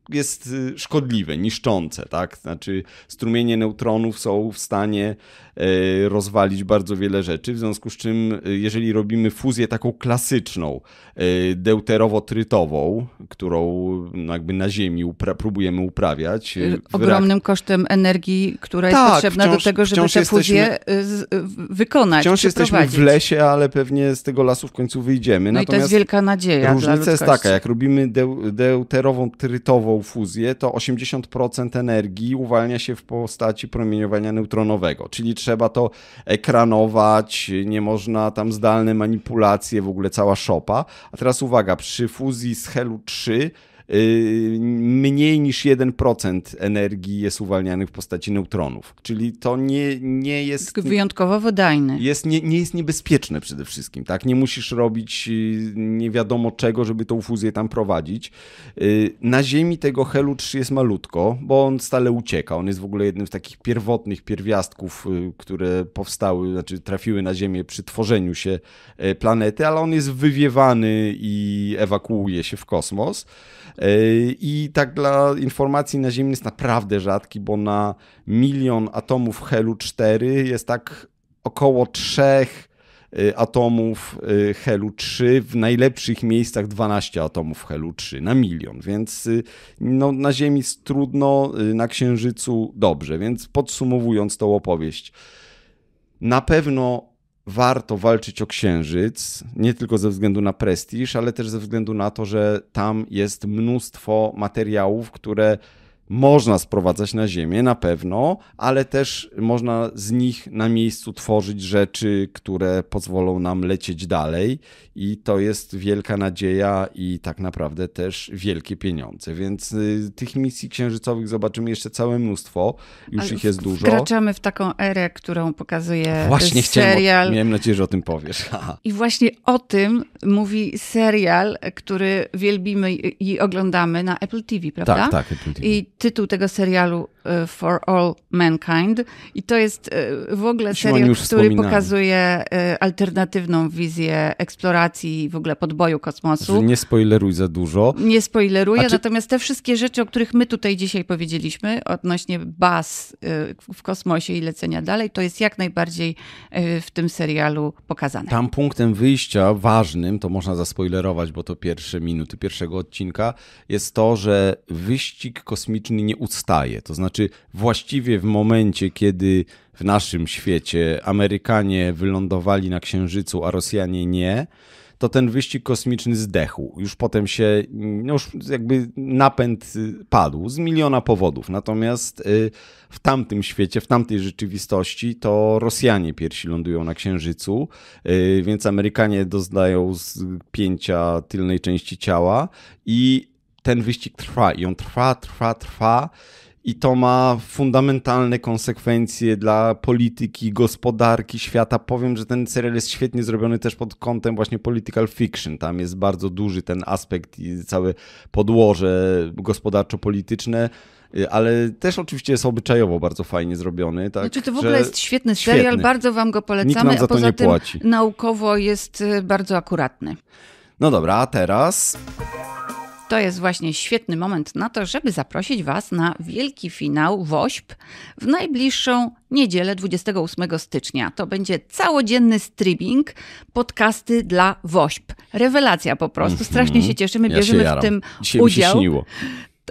jest y, szkodliwe, niszczące, tak? Znaczy strumienie neutronów są w stanie e, rozwalić bardzo wiele rzeczy, w związku z czym e, jeżeli robimy fuzję taką klasyczną, e, deuterowo-trytową, którą jakby na Ziemi upra próbujemy uprawiać. Ogromnym kosztem energii, która tak, jest potrzebna wciąż, do tego, żeby tę fuzję wykonać. Wciąż jesteśmy w lesie, ale pewnie z tego lasu w końcu wyjdziemy. No Natomiast i to jest wielka nadzieja Różnica jest taka, jak robimy deuterową, fuzję, to 80% energii uwalnia się w postaci promieniowania neutronowego, czyli trzeba to ekranować, nie można tam zdalne manipulacje, w ogóle cała szopa. A teraz uwaga, przy fuzji z Helu 3 Y, mniej niż 1% energii jest uwalnianych w postaci neutronów. Czyli to nie, nie jest. Wyjątkowo wydajne. Jest, nie, nie jest niebezpieczne przede wszystkim. Tak? Nie musisz robić y, nie wiadomo czego, żeby tą fuzję tam prowadzić. Y, na Ziemi tego helu 3 jest malutko, bo on stale ucieka. On jest w ogóle jednym z takich pierwotnych pierwiastków, które powstały, znaczy trafiły na Ziemię przy tworzeniu się planety, ale on jest wywiewany i ewakuuje się w kosmos. I tak dla informacji na Ziemi jest naprawdę rzadki, bo na milion atomów helu 4 jest tak około 3 y, atomów y, helu 3, w najlepszych miejscach 12 atomów helu 3 na milion, więc no, na Ziemi jest trudno, na Księżycu dobrze, więc podsumowując tą opowieść, na pewno warto walczyć o księżyc, nie tylko ze względu na prestiż, ale też ze względu na to, że tam jest mnóstwo materiałów, które można sprowadzać na Ziemię, na pewno, ale też można z nich na miejscu tworzyć rzeczy, które pozwolą nam lecieć dalej i to jest wielka nadzieja i tak naprawdę też wielkie pieniądze. Więc y, tych misji księżycowych zobaczymy jeszcze całe mnóstwo, już ale ich jest dużo. Wkraczamy w taką erę, którą pokazuje właśnie serial. Chciałem, miałem nadzieję, że o tym powiesz. I właśnie o tym mówi serial, który wielbimy i oglądamy na Apple TV, prawda? Tak, tak, Apple TV. I tytuł tego serialu e, For All Mankind. I to jest e, w ogóle serial, który pokazuje e, alternatywną wizję eksploracji i w ogóle podboju kosmosu. Nie spoileruj za dużo. Nie spoileruję, czy... natomiast te wszystkie rzeczy, o których my tutaj dzisiaj powiedzieliśmy, odnośnie baz w kosmosie i lecenia dalej, to jest jak najbardziej w tym serialu pokazane. Tam punktem wyjścia ważnym, to można zaspoilerować, bo to pierwsze minuty pierwszego odcinka, jest to, że wyścig kosmiczny nie ustaje. To znaczy, właściwie w momencie, kiedy w naszym świecie Amerykanie wylądowali na Księżycu, a Rosjanie nie, to ten wyścig kosmiczny zdechł. Już potem się, no już jakby napęd padł z miliona powodów. Natomiast y, w tamtym świecie, w tamtej rzeczywistości, to Rosjanie pierwsi lądują na Księżycu, y, więc Amerykanie doznają pięcia tylnej części ciała i ten wyścig trwa i on trwa, trwa, trwa. I to ma fundamentalne konsekwencje dla polityki, gospodarki świata. Powiem, że ten serial jest świetnie zrobiony też pod kątem właśnie political fiction. Tam jest bardzo duży ten aspekt i całe podłoże gospodarczo-polityczne ale też oczywiście jest obyczajowo bardzo fajnie zrobiony. Tak, znaczy to w ogóle jest świetny serial, świetny. bardzo wam go polecamy, Nikt nam za a poza nie tym płaci. naukowo jest y, bardzo akuratny. No dobra, a teraz to jest właśnie świetny moment na to, żeby zaprosić Was na wielki finał WOŚP w najbliższą niedzielę 28 stycznia. To będzie całodzienny streaming, podcasty dla WOŚP. Rewelacja po prostu. Strasznie mhm. się cieszymy, ja bierzemy się w tym Dzisiaj udział. Mi się śniło.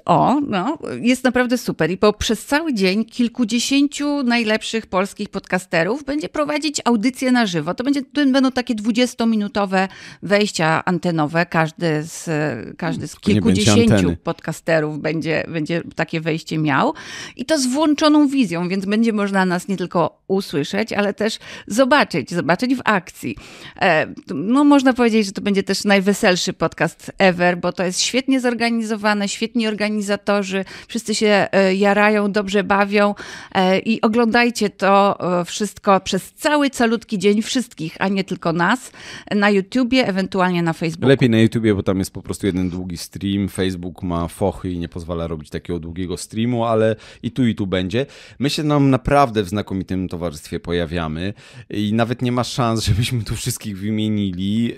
O, no, jest naprawdę super. I po, przez cały dzień kilkudziesięciu najlepszych polskich podcasterów będzie prowadzić audycje na żywo. To, będzie, to będą takie dwudziestominutowe wejścia antenowe. Każdy z, każdy z kilkudziesięciu podcasterów będzie, będzie takie wejście miał. I to z włączoną wizją, więc będzie można nas nie tylko usłyszeć, ale też zobaczyć, zobaczyć w akcji. E, no, można powiedzieć, że to będzie też najweselszy podcast ever, bo to jest świetnie zorganizowane, świetnie organizowane organizatorzy, wszyscy się e, jarają, dobrze bawią e, i oglądajcie to e, wszystko przez cały calutki dzień wszystkich, a nie tylko nas, na YouTubie, ewentualnie na Facebooku. Lepiej na YouTubie, bo tam jest po prostu jeden długi stream, Facebook ma fochy i nie pozwala robić takiego długiego streamu, ale i tu i tu będzie. My się nam naprawdę w znakomitym towarzystwie pojawiamy i nawet nie ma szans, żebyśmy tu wszystkich wymienili,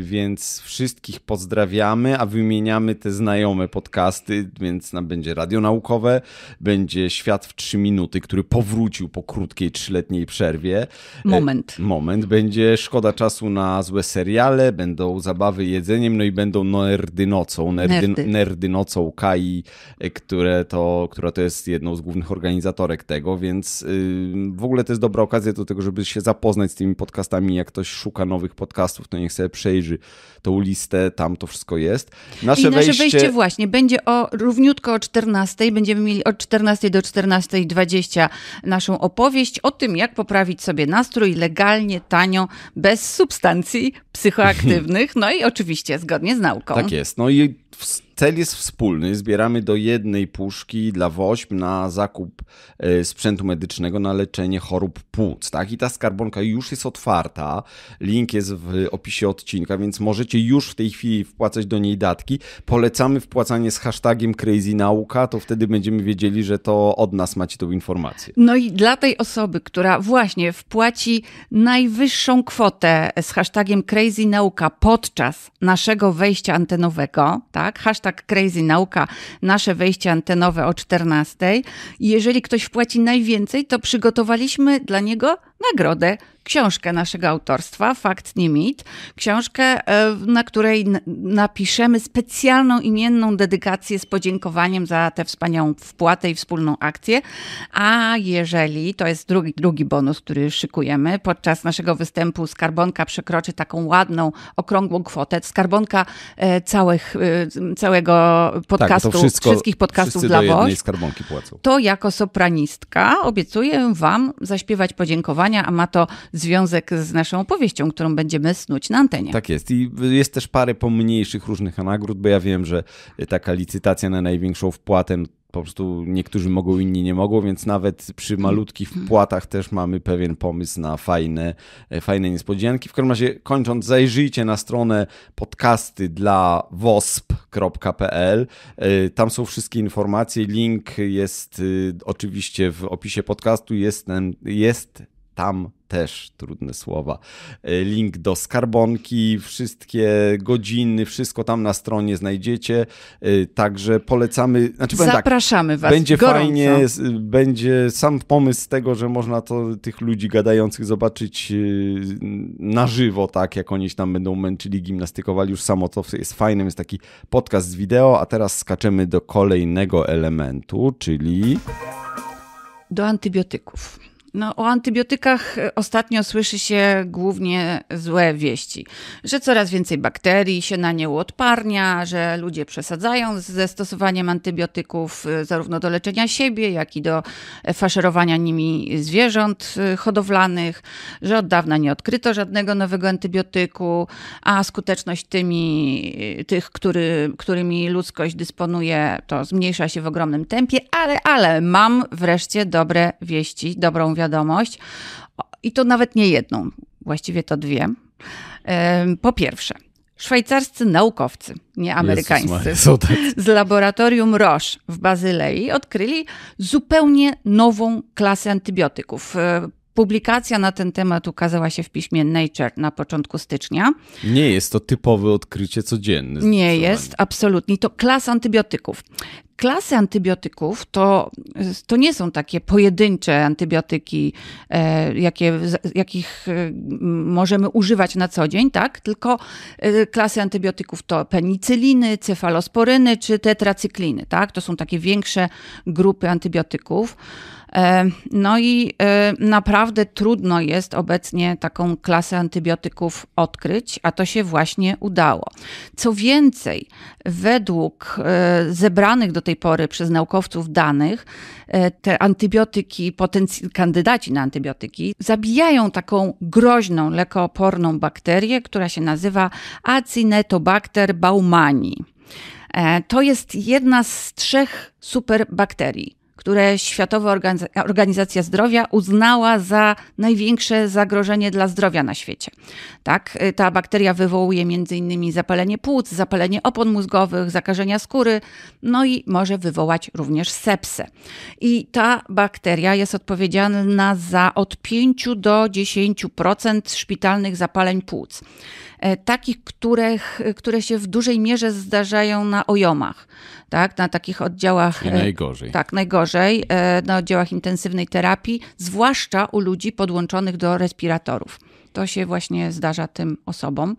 więc wszystkich pozdrawiamy, a wymieniamy te znajome podcasty, więc nam będzie radio naukowe, będzie Świat w 3 minuty, który powrócił po krótkiej trzyletniej przerwie. E, moment. Moment. Będzie szkoda czasu na złe seriale, będą zabawy jedzeniem, no i będą nerdy nocą. Nerdy, nerdy. nerdy nocą Kai, e, które to, która to jest jedną z głównych organizatorek tego, więc y, w ogóle to jest dobra okazja do tego, żeby się zapoznać z tymi podcastami. Jak ktoś szuka nowych podcastów, to niech sobie przejrzy tą listę, tam to wszystko jest. Nasze, I nasze wejście... wejście właśnie będzie o równiutko o 14. Będziemy mieli od 14 do 14.20 naszą opowieść o tym, jak poprawić sobie nastrój legalnie, tanio, bez substancji psychoaktywnych, no i oczywiście zgodnie z nauką. Tak jest. No i cel jest wspólny. Zbieramy do jednej puszki dla WOŚP na zakup e, sprzętu medycznego na leczenie chorób płuc. Tak? I ta skarbonka już jest otwarta. Link jest w opisie odcinka, więc możecie już w tej chwili wpłacać do niej datki. Polecamy wpłacanie z hashtagiem CrazyNauka, to wtedy będziemy wiedzieli, że to od nas macie tą informację. No i dla tej osoby, która właśnie wpłaci najwyższą kwotę z hashtagiem CrazyNauka podczas naszego wejścia antenowego, tak? Hashtag Crazy Nauka, nasze wejście antenowe o 14. I jeżeli ktoś wpłaci najwięcej, to przygotowaliśmy dla niego nagrodę książkę naszego autorstwa, Fakt nie mit. Książkę, e, na której napiszemy specjalną imienną dedykację z podziękowaniem za tę wspaniałą wpłatę i wspólną akcję. A jeżeli, to jest drugi, drugi bonus, który szykujemy, podczas naszego występu Skarbonka przekroczy taką ładną, okrągłą kwotę. Skarbonka e, całych, e, całego podcastu, tak, wszystko, wszystkich podcastów dla do jednej skarbonki płacą. To jako sopranistka obiecuję wam zaśpiewać a ma to związek z naszą opowieścią, którą będziemy snuć na antenie. Tak jest. I jest też parę pomniejszych różnych nagród, bo ja wiem, że taka licytacja na największą wpłatę po prostu niektórzy mogą, inni nie mogą, więc nawet przy malutkich wpłatach też mamy pewien pomysł na fajne, fajne niespodzianki. W każdym razie kończąc, zajrzyjcie na stronę podcasty dla wosp.pl. Tam są wszystkie informacje. Link jest y, oczywiście w opisie podcastu. Jest, jest tam też trudne słowa. E, link do skarbonki, wszystkie godziny, wszystko tam na stronie znajdziecie. E, także polecamy. Znaczy, tak, Zapraszamy tak, Was. Będzie gorąco. fajnie, będzie sam pomysł tego, że można to tych ludzi gadających zobaczyć e, na żywo, tak jak oni tam będą męczyli, gimnastykowali. Już samo to jest fajne, jest taki podcast z wideo, a teraz skaczemy do kolejnego elementu, czyli do antybiotyków. No, o antybiotykach e, ostatnio słyszy się głównie złe wieści, że coraz więcej bakterii się na nie uodparnia, że ludzie przesadzają ze stosowaniem antybiotyków e, zarówno do leczenia siebie, jak i do e, faszerowania nimi zwierząt hodowlanych, że od dawna nie odkryto żadnego nowego antybiotyku, a skuteczność tymi, tych, który, którymi ludzkość dysponuje, to zmniejsza się w ogromnym tempie, ale, ale mam wreszcie dobre wieści, dobrą wiadomość wiadomość i to nawet nie jedną, właściwie to dwie. Po pierwsze, szwajcarscy naukowcy, nie amerykańscy, z laboratorium Roche w Bazylei odkryli zupełnie nową klasę antybiotyków. Publikacja na ten temat ukazała się w piśmie Nature na początku stycznia. Nie jest to typowe odkrycie codzienne. Nie jest, absolutnie. To klasa antybiotyków klasy antybiotyków to, to nie są takie pojedyncze antybiotyki, e, jakie, jakich e, możemy używać na co dzień, tak? tylko e, klasy antybiotyków to penicyliny, cefalosporyny czy tetracykliny. Tak? To są takie większe grupy antybiotyków. No i naprawdę trudno jest obecnie taką klasę antybiotyków odkryć, a to się właśnie udało. Co więcej, według zebranych do tej pory przez naukowców danych, e, te antybiotyki, potenc- kandydaci na antybiotyki, zabijają taką groźną, lekooporną bakterię, która się nazywa Acinetobacter baumani. E, to jest jedna z trzech superbakterii które Światowa Organizacja Zdrowia uznała za największe zagrożenie dla zdrowia na świecie. Tak, y, ta bakteria wywołuje m.in. zapalenie płuc, zapalenie opon mózgowych, zakażenia skóry, no i może wywołać również sepsę. I ta bakteria jest odpowiedzialna za od 5 do 10% szpitalnych zapaleń płuc. E, takich, których, które się w dużej mierze zdarzają na ojomach, tak, na takich oddziałach. I najgorzej. Tak, najgorzej, e, na oddziałach intensywnej terapii, zwłaszcza u ludzi podłączonych do respiratorów. To się właśnie zdarza tym osobom,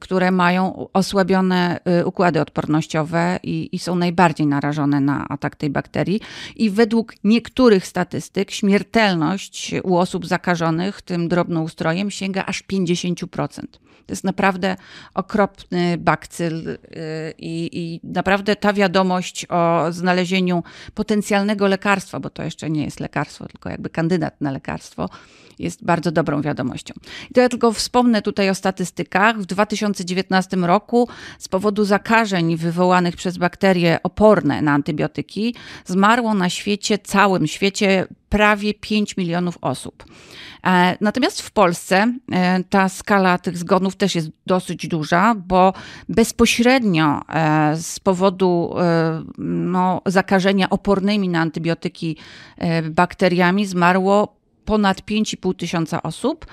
które mają osłabione y, układy odpornościowe i, i, są najbardziej narażone na atak tej bakterii. I według niektórych statystyk śmiertelność u osób zakażonych tym drobnoustrojem sięga aż 50%. To jest naprawdę okropny bakcyl y, i, i, naprawdę ta wiadomość o znalezieniu potencjalnego lekarstwa, bo to jeszcze nie jest lekarstwo, tylko jakby kandydat na lekarstwo, jest bardzo dobrą wiadomością. I to ja tylko wspomnę tutaj o statystykach. W 2019 roku z powodu zakażeń wywołanych przez bakterie oporne na antybiotyki zmarło na świecie, całym świecie prawie 5 milionów osób. E, natomiast w Polsce e, ta skala tych zgonów też jest dosyć duża, bo bezpośrednio e, z powodu no, zakażenia opornymi na antybiotyki bakteriami zmarło ponad 5,5 tysiąca osób,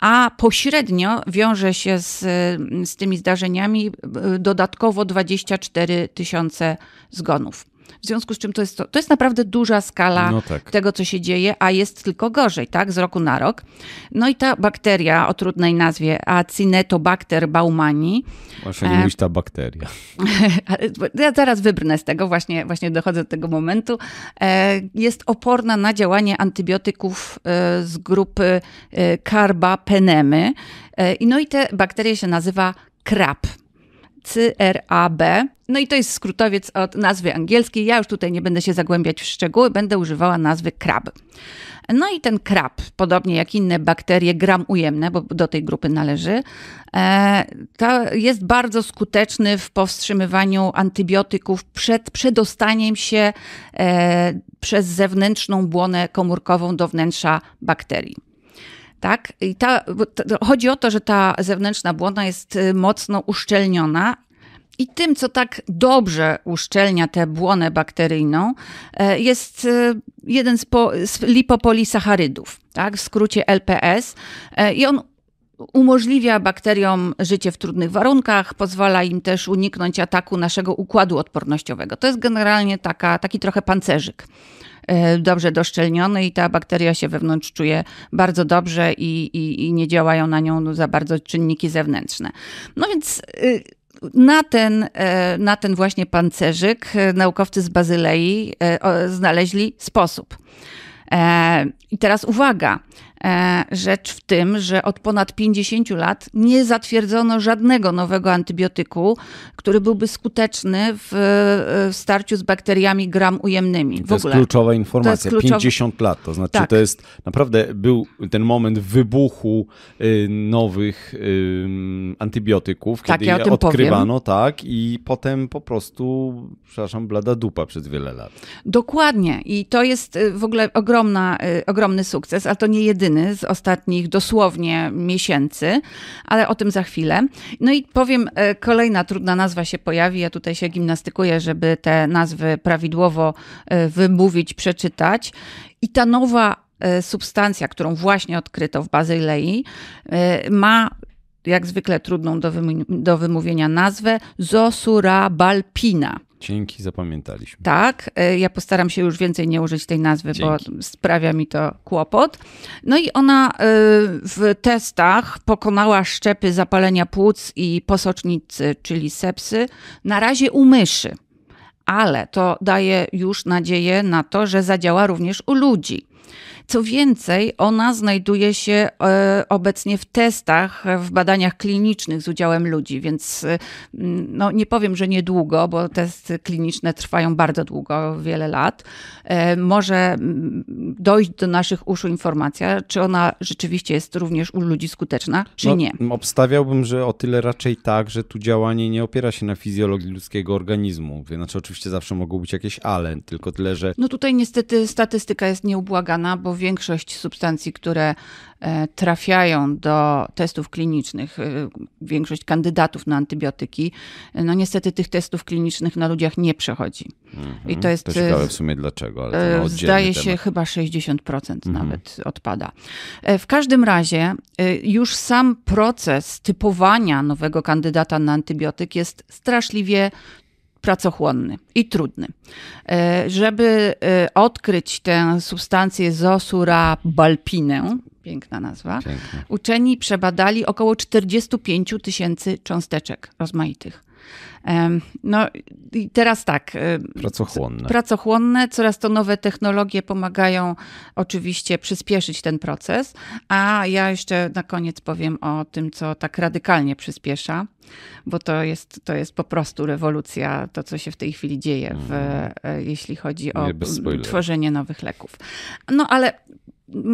a pośrednio wiąże się z, z tymi zdarzeniami dodatkowo 24 tysiące zgonów. W związku z czym to jest, to, to jest naprawdę duża skala No tak. tego, co się dzieje, a jest tylko gorzej, tak, z roku na rok. No i ta bakteria o trudnej nazwie Acinetobacter baumani, Właśnie nie mówić ta bakteria. ja zaraz wybrnę z tego, właśnie, właśnie dochodzę do tego momentu, e, jest oporna na działanie antybiotyków e, z grupy e, carbapenemy. E, No i te bakterie się nazywa CRAB. CRAB. No i to jest skrótowiec od nazwy angielskiej. Ja już tutaj nie będę się zagłębiać w szczegóły, będę używała nazwy krab. No i ten krab, podobnie jak inne bakterie gram ujemne, bo do tej grupy należy, e, to jest bardzo skuteczny w powstrzymywaniu antybiotyków przed przedostaniem się e, przez zewnętrzną błonę komórkową do wnętrza bakterii. Tak? I ta, to- chodzi o to, że ta zewnętrzna błona jest y, mocno uszczelniona. I tym, co tak dobrze uszczelnia tę błonę bakteryjną, e, jest e, jeden z, po, z lipopolisacharydów, tak? w skrócie LPS. E, I on umożliwia bakteriom życie w trudnych warunkach, pozwala im też uniknąć ataku naszego układu odpornościowego. To jest generalnie taka, taki trochę pancerzyk dobrze doszczelniony i ta bakteria się wewnątrz czuje bardzo dobrze i, i, i nie działają na nią za bardzo czynniki zewnętrzne. No więc y, na ten, e, na ten właśnie pancerzyk e, naukowcy z Bazylei e, znaleźli sposób. E, I teraz uwaga. E, Rzecz w tym, że od ponad 50 lat nie zatwierdzono żadnego nowego antybiotyku, który byłby skuteczny w, e, starciu z bakteriami gram ujemnymi. W To jest ogóle. kluczowa informacja. kluczowy- 50 lat, to znaczy Tak. to jest naprawdę był ten moment wybuchu y, nowych antybiotyków, Tak, kiedy ja o je odkrywano, tak, i potem po prostu, przepraszam, blada dupa przez wiele lat. Dokładnie. I to jest y, w ogóle ogromna, y, ogromny sukces, ale to nie jedyny z ostatnich dosłownie miesięcy, ale o tym za chwilę. No i powiem, y, kolejna trudna nazwa się pojawi. Ja tutaj się gimnastykuję, żeby te nazwy prawidłowo y, wymówić, przeczytać. I ta nowa y, substancja, którą właśnie odkryto w Bazylei, ma jak zwykle trudną do, do wymówienia nazwę Zosurabalpina. Dzięki, zapamiętaliśmy. Tak, y, ja postaram się już więcej nie użyć tej nazwy, Dzięki. bo sprawia mi to kłopot. No i ona y, w testach pokonała szczepy zapalenia płuc i posocznicy, czyli sepsy, na razie u myszy. Ale to daje już nadzieję na to, że zadziała również u ludzi. Co więcej, ona znajduje się e, obecnie w testach, w badaniach klinicznych z udziałem ludzi, więc e, no, nie powiem, że niedługo, bo testy kliniczne trwają bardzo długo, wiele lat. E, Może dojść do naszych uszu informacja, czy ona rzeczywiście jest również u ludzi skuteczna, czy No, nie. Obstawiałbym, że o tyle raczej tak, że tu działanie nie opiera się na fizjologii ludzkiego organizmu. Znaczy, oczywiście zawsze mogą być jakieś ale, tylko tyle, że No tutaj niestety statystyka jest nieubłagana, bo większość substancji, które e, trafiają do testów klinicznych, e, większość kandydatów na antybiotyki, e, no niestety tych testów klinicznych na ludziach nie przechodzi. I to jest to ciekawe w sumie dlaczego, ale Zdaje się, temat. chyba 60% nawet odpada. W każdym razie, już sam proces typowania nowego kandydata na antybiotyk jest straszliwie pracochłonny i trudny. E, Żeby e, odkryć tę substancję zosurabalpinę, piękna nazwa, Pięknie. uczeni przebadali około 45 tysięcy cząsteczek rozmaitych. No i teraz tak. e, Pracochłonne. Pracochłonne, coraz to nowe technologie pomagają oczywiście przyspieszyć ten proces, a ja jeszcze na koniec powiem o tym, co tak radykalnie przyspiesza, bo to jest, to jest po prostu rewolucja, to co się w tej chwili dzieje, w, e, jeśli chodzi o tworzenie nowych leków. No ale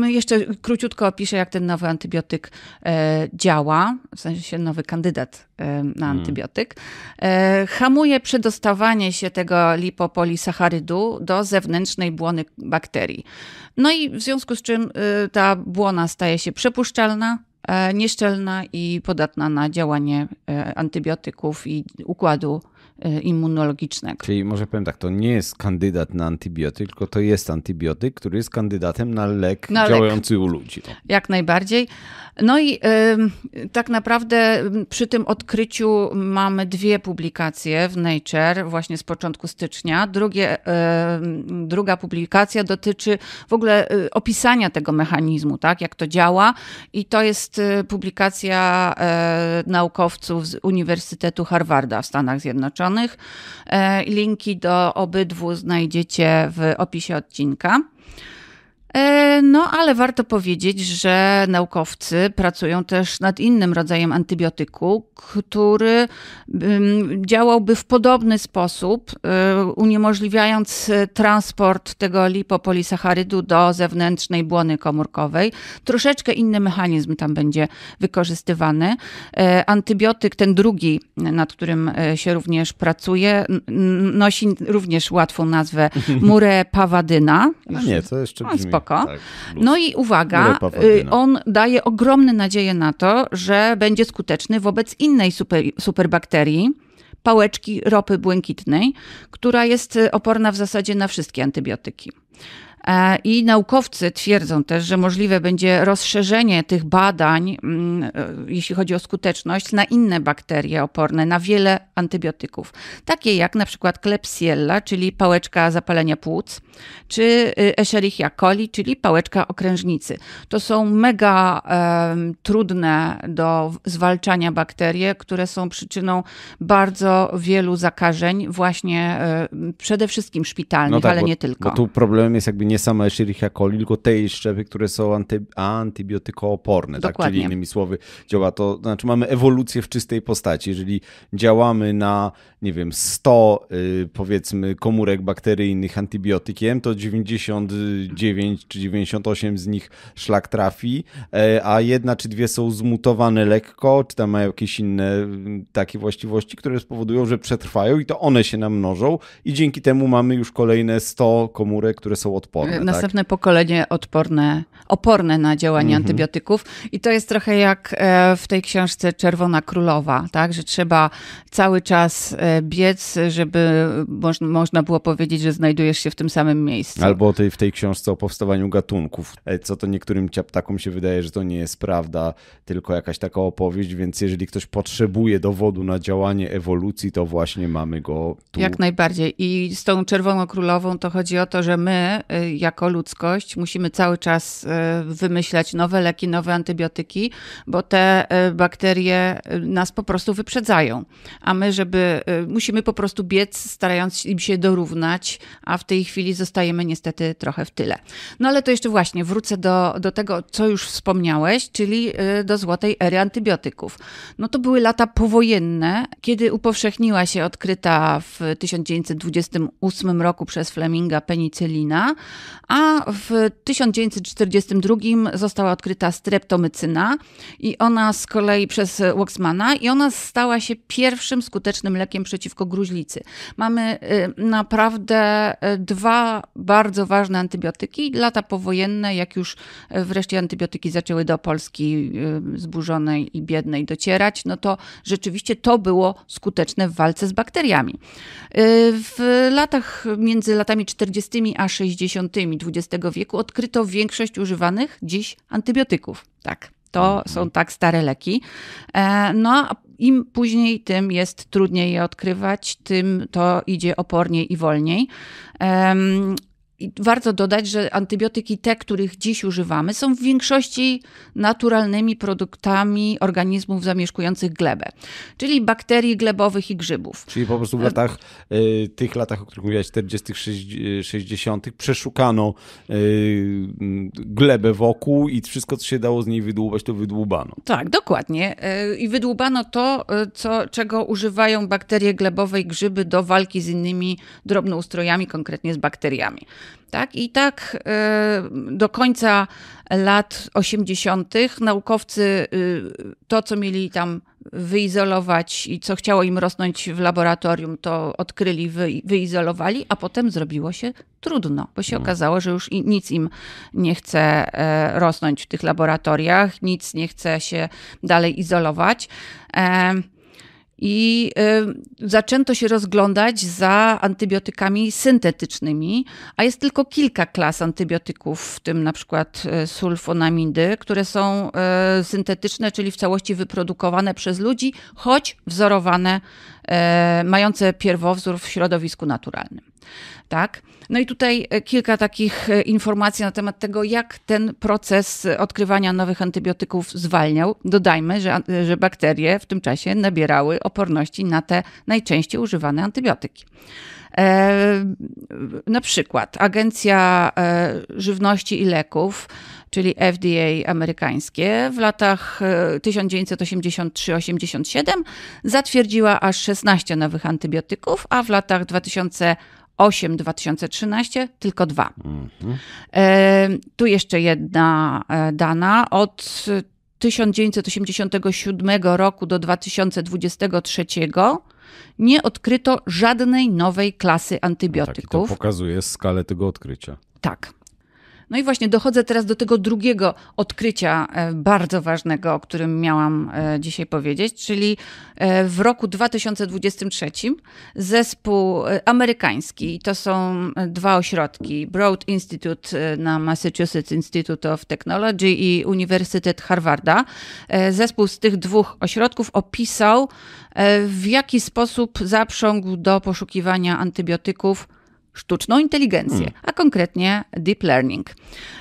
jeszcze króciutko opiszę, jak ten nowy antybiotyk e, działa, w sensie nowy kandydat e, na Mhm. antybiotyk. E, hamuje przedostawanie się tego lipopolisacharydu do zewnętrznej błony bakterii. No i w związku z czym ta błona staje się przepuszczalna, nieszczelna i podatna na działanie antybiotyków i układu immunologicznego. Czyli może powiem tak, to nie jest kandydat na antybiotyk, tylko to jest antybiotyk, który jest kandydatem na lek na działający lek. u ludzi. No. Jak najbardziej. No i y, tak naprawdę przy tym odkryciu mamy dwie publikacje w Nature właśnie z początku stycznia. Drugie, y, druga publikacja dotyczy w ogóle y, opisania tego mechanizmu, tak, jak to działa i to jest y, publikacja y, naukowców z Uniwersytetu Harvarda w Stanach Zjednoczonych. Y, linki do obydwu znajdziecie w opisie odcinka. E, no, ale warto powiedzieć, że naukowcy pracują też nad innym rodzajem antybiotyku, który działałby w podobny sposób, e, uniemożliwiając transport tego lipopolisacharydu do zewnętrznej błony komórkowej. Troszeczkę inny mechanizm tam będzie wykorzystywany. E, antybiotyk, ten drugi, nad którym się również pracuje, nosi również łatwą nazwę murepawadyna. A nie, to jeszcze brzmi spoko. Tak, no i uwaga, y, on daje ogromne nadzieje na to, że będzie skuteczny wobec innej super, superbakterii, pałeczki ropy błękitnej, która jest y, oporna w zasadzie na wszystkie antybiotyki. E, I naukowcy twierdzą też, że możliwe będzie rozszerzenie tych badań, mm, e, jeśli chodzi o skuteczność, na inne bakterie oporne, na wiele antybiotyków. Takie jak na przykład Klebsiella, czyli pałeczka zapalenia płuc, czy y, Escherichia coli, czyli pałeczka okrężnicy. To są mega um, trudne do zwalczania bakterie, które są przyczyną bardzo wielu zakażeń, właśnie um, przede wszystkim szpitalnych, no tak, ale bo, nie tylko. Bo tu problemem jest jakby nie same Escherichia coli, tylko te szczepy, które są anty, antybiotykooporne. Tak? Czyli innymi słowy, działa to, znaczy mamy ewolucję w czystej postaci. Jeżeli działamy na, nie wiem, 100 y, powiedzmy komórek bakteryjnych antybiotykiem, to 99 czy 98 z nich szlak trafi, e, a jedna czy dwie są zmutowane lekko, czy tam mają jakieś inne mm, takie właściwości, które spowodują, że przetrwają i to one się namnożą i dzięki temu mamy już kolejne 100 komórek, które są odporne odporne. Następne tak? pokolenie odporne, oporne na działanie mhm. antybiotyków. I to jest trochę jak e, w tej książce Czerwona Królowa, tak? że trzeba cały czas e, biec, żeby można było powiedzieć, że znajdujesz się w tym samym miejscu. Albo tej, w tej książce o powstawaniu gatunków, e, co to niektórym ciaptakom się wydaje, że to nie jest prawda, tylko jakaś taka opowieść, więc jeżeli ktoś potrzebuje dowodu na działanie ewolucji, to właśnie mamy go tu. Jak najbardziej. I z tą Czerwoną Królową to chodzi o to, że my jako ludzkość musimy cały czas e, wymyślać nowe leki, nowe antybiotyki, bo te e, bakterie e, nas po prostu wyprzedzają. A my, żeby musimy po prostu biec, starając im się dorównać, a w tej chwili zostajemy niestety trochę w tyle. No ale to jeszcze właśnie wrócę do, do tego, co już wspomniałeś, czyli do złotej ery antybiotyków. No to były lata powojenne, kiedy upowszechniła się odkryta w 1928 roku przez Fleminga penicylina, a w 1942 została odkryta streptomycyna i ona z kolei przez Waxmana i ona stała się pierwszym skutecznym lekiem przeciwko gruźlicy. Mamy y, naprawdę y, dwa bardzo ważne antybiotyki. Lata powojenne, jak już y, wreszcie antybiotyki zaczęły do Polski zburzonej i biednej docierać, no to rzeczywiście to było skuteczne w walce z bakteriami. W latach między latami 40 a 60 XX wieku odkryto większość używanych dziś antybiotyków. Tak, to mhm. są tak stare leki. E, no im później, tym jest trudniej je odkrywać, tym to idzie oporniej i wolniej. I warto dodać, że antybiotyki te, których dziś używamy, są w większości naturalnymi produktami organizmów zamieszkujących glebę, czyli bakterii glebowych i grzybów. Czyli po prostu w latach, y, tych latach, o których mówiłaś, 40., 60., przeszukano y, glebę wokół i wszystko, co się dało z niej wydłubać, to wydłubano. Tak, dokładnie. Y, I wydłubano to, co, czego używają bakterie glebowe i grzyby do walki z innymi drobnoustrojami, konkretnie z bakteriami. Tak? I tak e, do końca lat 80. naukowcy y, to, co mieli tam wyizolować i co chciało im rosnąć w laboratorium, to odkryli, wyizolowali, a potem zrobiło się trudno, bo się no. okazało, że już nic im nie chce e, rosnąć w tych laboratoriach, nic nie chce się dalej izolować. I y, zaczęto się rozglądać za antybiotykami syntetycznymi, a jest tylko kilka klas antybiotyków, w tym na przykład y, sulfonamidy, które są y, syntetyczne, czyli w całości wyprodukowane przez ludzi, choć wzorowane, mające pierwowzór w środowisku naturalnym. Tak? No i tutaj e, kilka takich e, informacji na temat tego, jak ten proces odkrywania nowych antybiotyków zwalniał. Dodajmy, że, że bakterie w tym czasie nabierały oporności na te najczęściej używane antybiotyki. E, na przykład Agencja e, Żywności i Leków, czyli FDA amerykańskie, w latach 1983-87 zatwierdziła aż 16 nowych antybiotyków, a w latach 2000 8 2013, tylko dwa. Mhm. E, tu jeszcze jedna e, dana. Od 1987 roku do 2023 nie odkryto żadnej nowej klasy antybiotyków. No tak, to pokazuje skalę tego odkrycia. Tak. No i właśnie dochodzę teraz do tego drugiego odkrycia e, bardzo ważnego, o którym miałam e, dzisiaj powiedzieć, czyli e, w roku 2023 zespół amerykański, to są dwa ośrodki, Broad Institute na Massachusetts Institute of Technology i Uniwersytet Harvarda. Zespół z tych dwóch ośrodków opisał, w jaki sposób zaprzągł do poszukiwania antybiotyków sztuczną inteligencję, hmm. a konkretnie deep learning.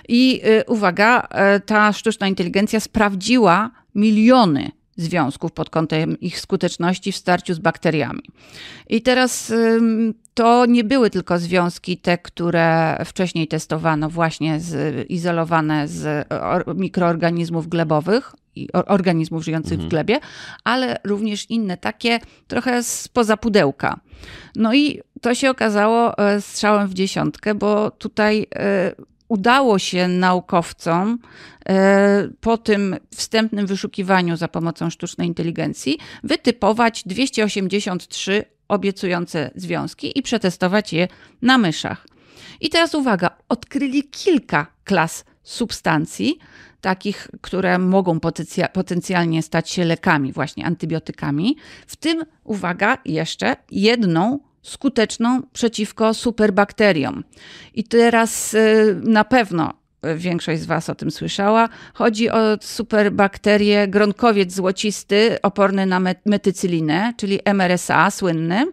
I y, uwaga, y, ta sztuczna inteligencja sprawdziła miliony związków pod kątem ich skuteczności w starciu z bakteriami. I teraz to nie były tylko związki te, które wcześniej testowano, właśnie z, izolowane z mikroorganizmów glebowych i organizmów żyjących mhm. w glebie, ale również inne takie trochę spoza pudełka. No i to się okazało e, strzałem w dziesiątkę, bo tutaj e, udało się naukowcom e, po tym wstępnym wyszukiwaniu za pomocą sztucznej inteligencji wytypować 283 obiecujące związki i przetestować je na myszach. I teraz uwaga, odkryli kilka klas substancji, takich, które mogą potencjalnie stać się lekami, właśnie antybiotykami, w tym, uwaga, jeszcze jedną skuteczną przeciwko superbakteriom. I teraz y, na pewno większość z Was o tym słyszała. Chodzi o superbakterię gronkowiec złocisty oporny na metycylinę, czyli MRSA słynny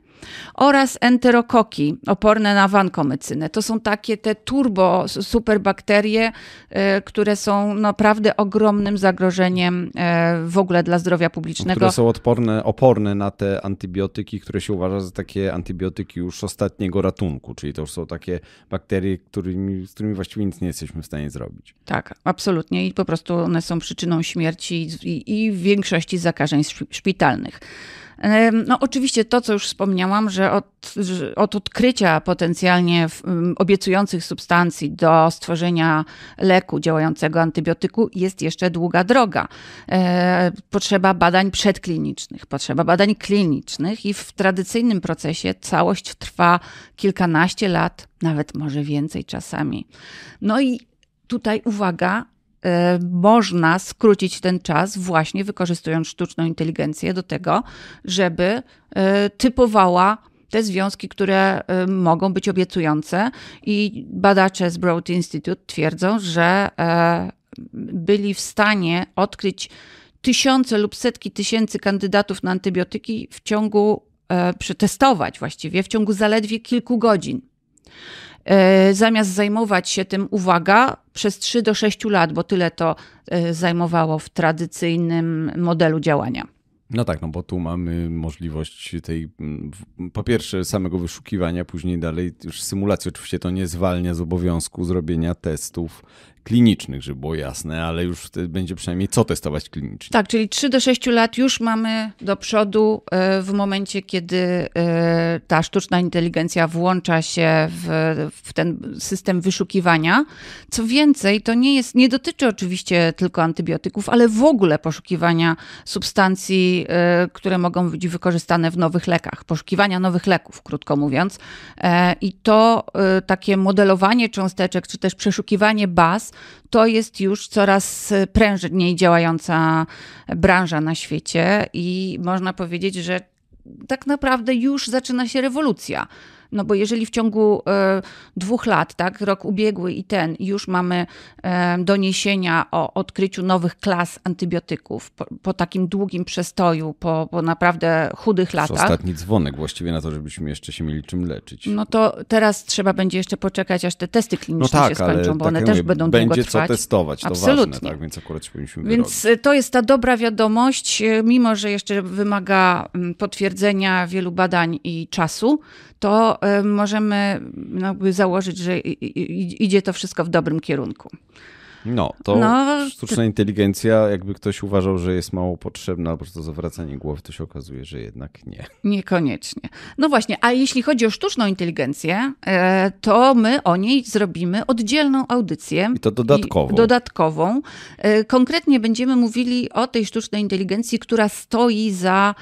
oraz enterokoki oporne na wankomycynę. To są takie te turbo superbakterie, e, które są naprawdę ogromnym zagrożeniem e, w ogóle dla zdrowia publicznego. Które są odporne, oporne na te antybiotyki, które się uważa za takie antybiotyki już ostatniego ratunku, czyli to już są takie bakterie, którymi, z którymi właściwie nic nie jesteśmy w stanie zrobić. Tak, absolutnie i po prostu one są przyczyną śmierci i, i większości zakażeń szpitalnych. No, oczywiście to, co już wspomniałam, że od, od odkrycia potencjalnie obiecujących substancji do stworzenia leku działającego antybiotyku jest jeszcze długa droga. E, potrzeba badań przedklinicznych, potrzeba badań klinicznych i w tradycyjnym procesie całość trwa kilkanaście lat, nawet może więcej czasami. No i tutaj uwaga, można skrócić ten czas właśnie wykorzystując sztuczną inteligencję do tego, żeby e, typowała te związki, które e, mogą być obiecujące. I badacze z Broad Institute twierdzą, że byli w stanie odkryć tysiące lub setki tysięcy kandydatów na antybiotyki w ciągu, przetestować właściwie, w ciągu zaledwie kilku godzin. E, zamiast zajmować się tym, uwaga, przez 3 do 6 lat, bo tyle to e, zajmowało w tradycyjnym modelu działania. No tak, no bo tu mamy możliwość tej, po pierwsze, samego wyszukiwania, później dalej już symulacji. Oczywiście to nie zwalnia z obowiązku zrobienia testów klinicznych, żeby było jasne, ale już będzie przynajmniej co testować klinicznie. Tak, czyli 3 do 6 lat już mamy do przodu e, w momencie, kiedy e, ta sztuczna inteligencja włącza się w, w ten system wyszukiwania. Co więcej, to nie jest, nie dotyczy oczywiście tylko antybiotyków, ale w ogóle poszukiwania substancji, e, które mogą być wykorzystane w nowych lekach, poszukiwania nowych leków, krótko mówiąc. I to takie modelowanie cząsteczek, czy też przeszukiwanie baz to jest już coraz prężniej działająca branża na świecie i można powiedzieć, że tak naprawdę już zaczyna się rewolucja. No bo jeżeli w ciągu e, dwóch lat, tak, rok ubiegły i ten, już mamy e, doniesienia o odkryciu nowych klas antybiotyków po, po takim długim przestoju, po, po naprawdę chudych latach. ostatni dzwonek właściwie na to, żebyśmy jeszcze się mieli czym leczyć. No to teraz trzeba będzie jeszcze poczekać, aż te testy No kliniczne tak, się skończą, ale bo tak one też mówię, będą będzie długo co trwać. testować, to Absolutnie. ważne, tak, więc akurat się powinniśmy wyrobić. Więc y, to jest ta dobra wiadomość, mimo że jeszcze wymaga mm, potwierdzenia wielu badań i czasu, to możemy no, założyć, że idzie to wszystko w dobrym kierunku. No, to No, sztuczna inteligencja, jakby ktoś uważał, że jest mało potrzebna, albo to zawracanie głowy, to się okazuje, że jednak nie. Niekoniecznie. No właśnie, a jeśli chodzi o sztuczną inteligencję, e, to my o niej zrobimy oddzielną audycję. I to dodatkową. I dodatkową. E, Konkretnie będziemy mówili o tej sztucznej inteligencji, która stoi za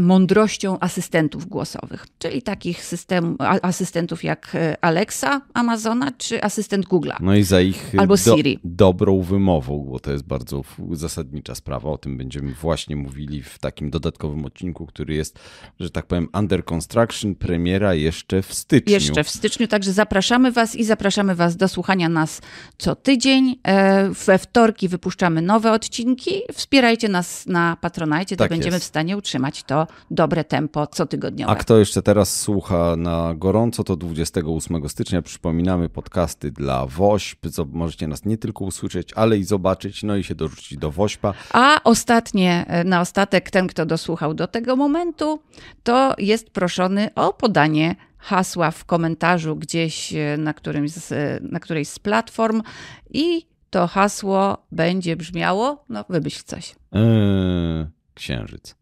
mądrością asystentów głosowych, czyli takich system, asystentów jak e, Alexa Amazona czy asystent Google'a. No i za ich Albo Siri. dobrą wymową, bo to jest bardzo zasadnicza sprawa. O tym będziemy właśnie mówili w takim dodatkowym odcinku, który jest, że tak powiem, under construction, premiera jeszcze w styczniu. Jeszcze w styczniu, także zapraszamy Was i zapraszamy Was do słuchania nas co tydzień. E, We wtorki wypuszczamy nowe odcinki. Wspierajcie nas na Patronajcie, to Tak będziemy jest. w stanie utrzymać to dobre tempo cotygodniowe. A kto jeszcze teraz słucha na gorąco, to 28 stycznia przypominamy podcasty dla WOŚP. Co możecie nas nie tylko usłyszeć, ale i zobaczyć, no i się dorzucić do WOŚPa. A ostatnie, e, na ostatek, ten, kto dosłuchał do tego momentu, to jest proszony o podanie hasła w komentarzu gdzieś e, na, którymś z, e, na którejś z platform i to hasło będzie brzmiało, no wymyśl coś. Eee, księżyc.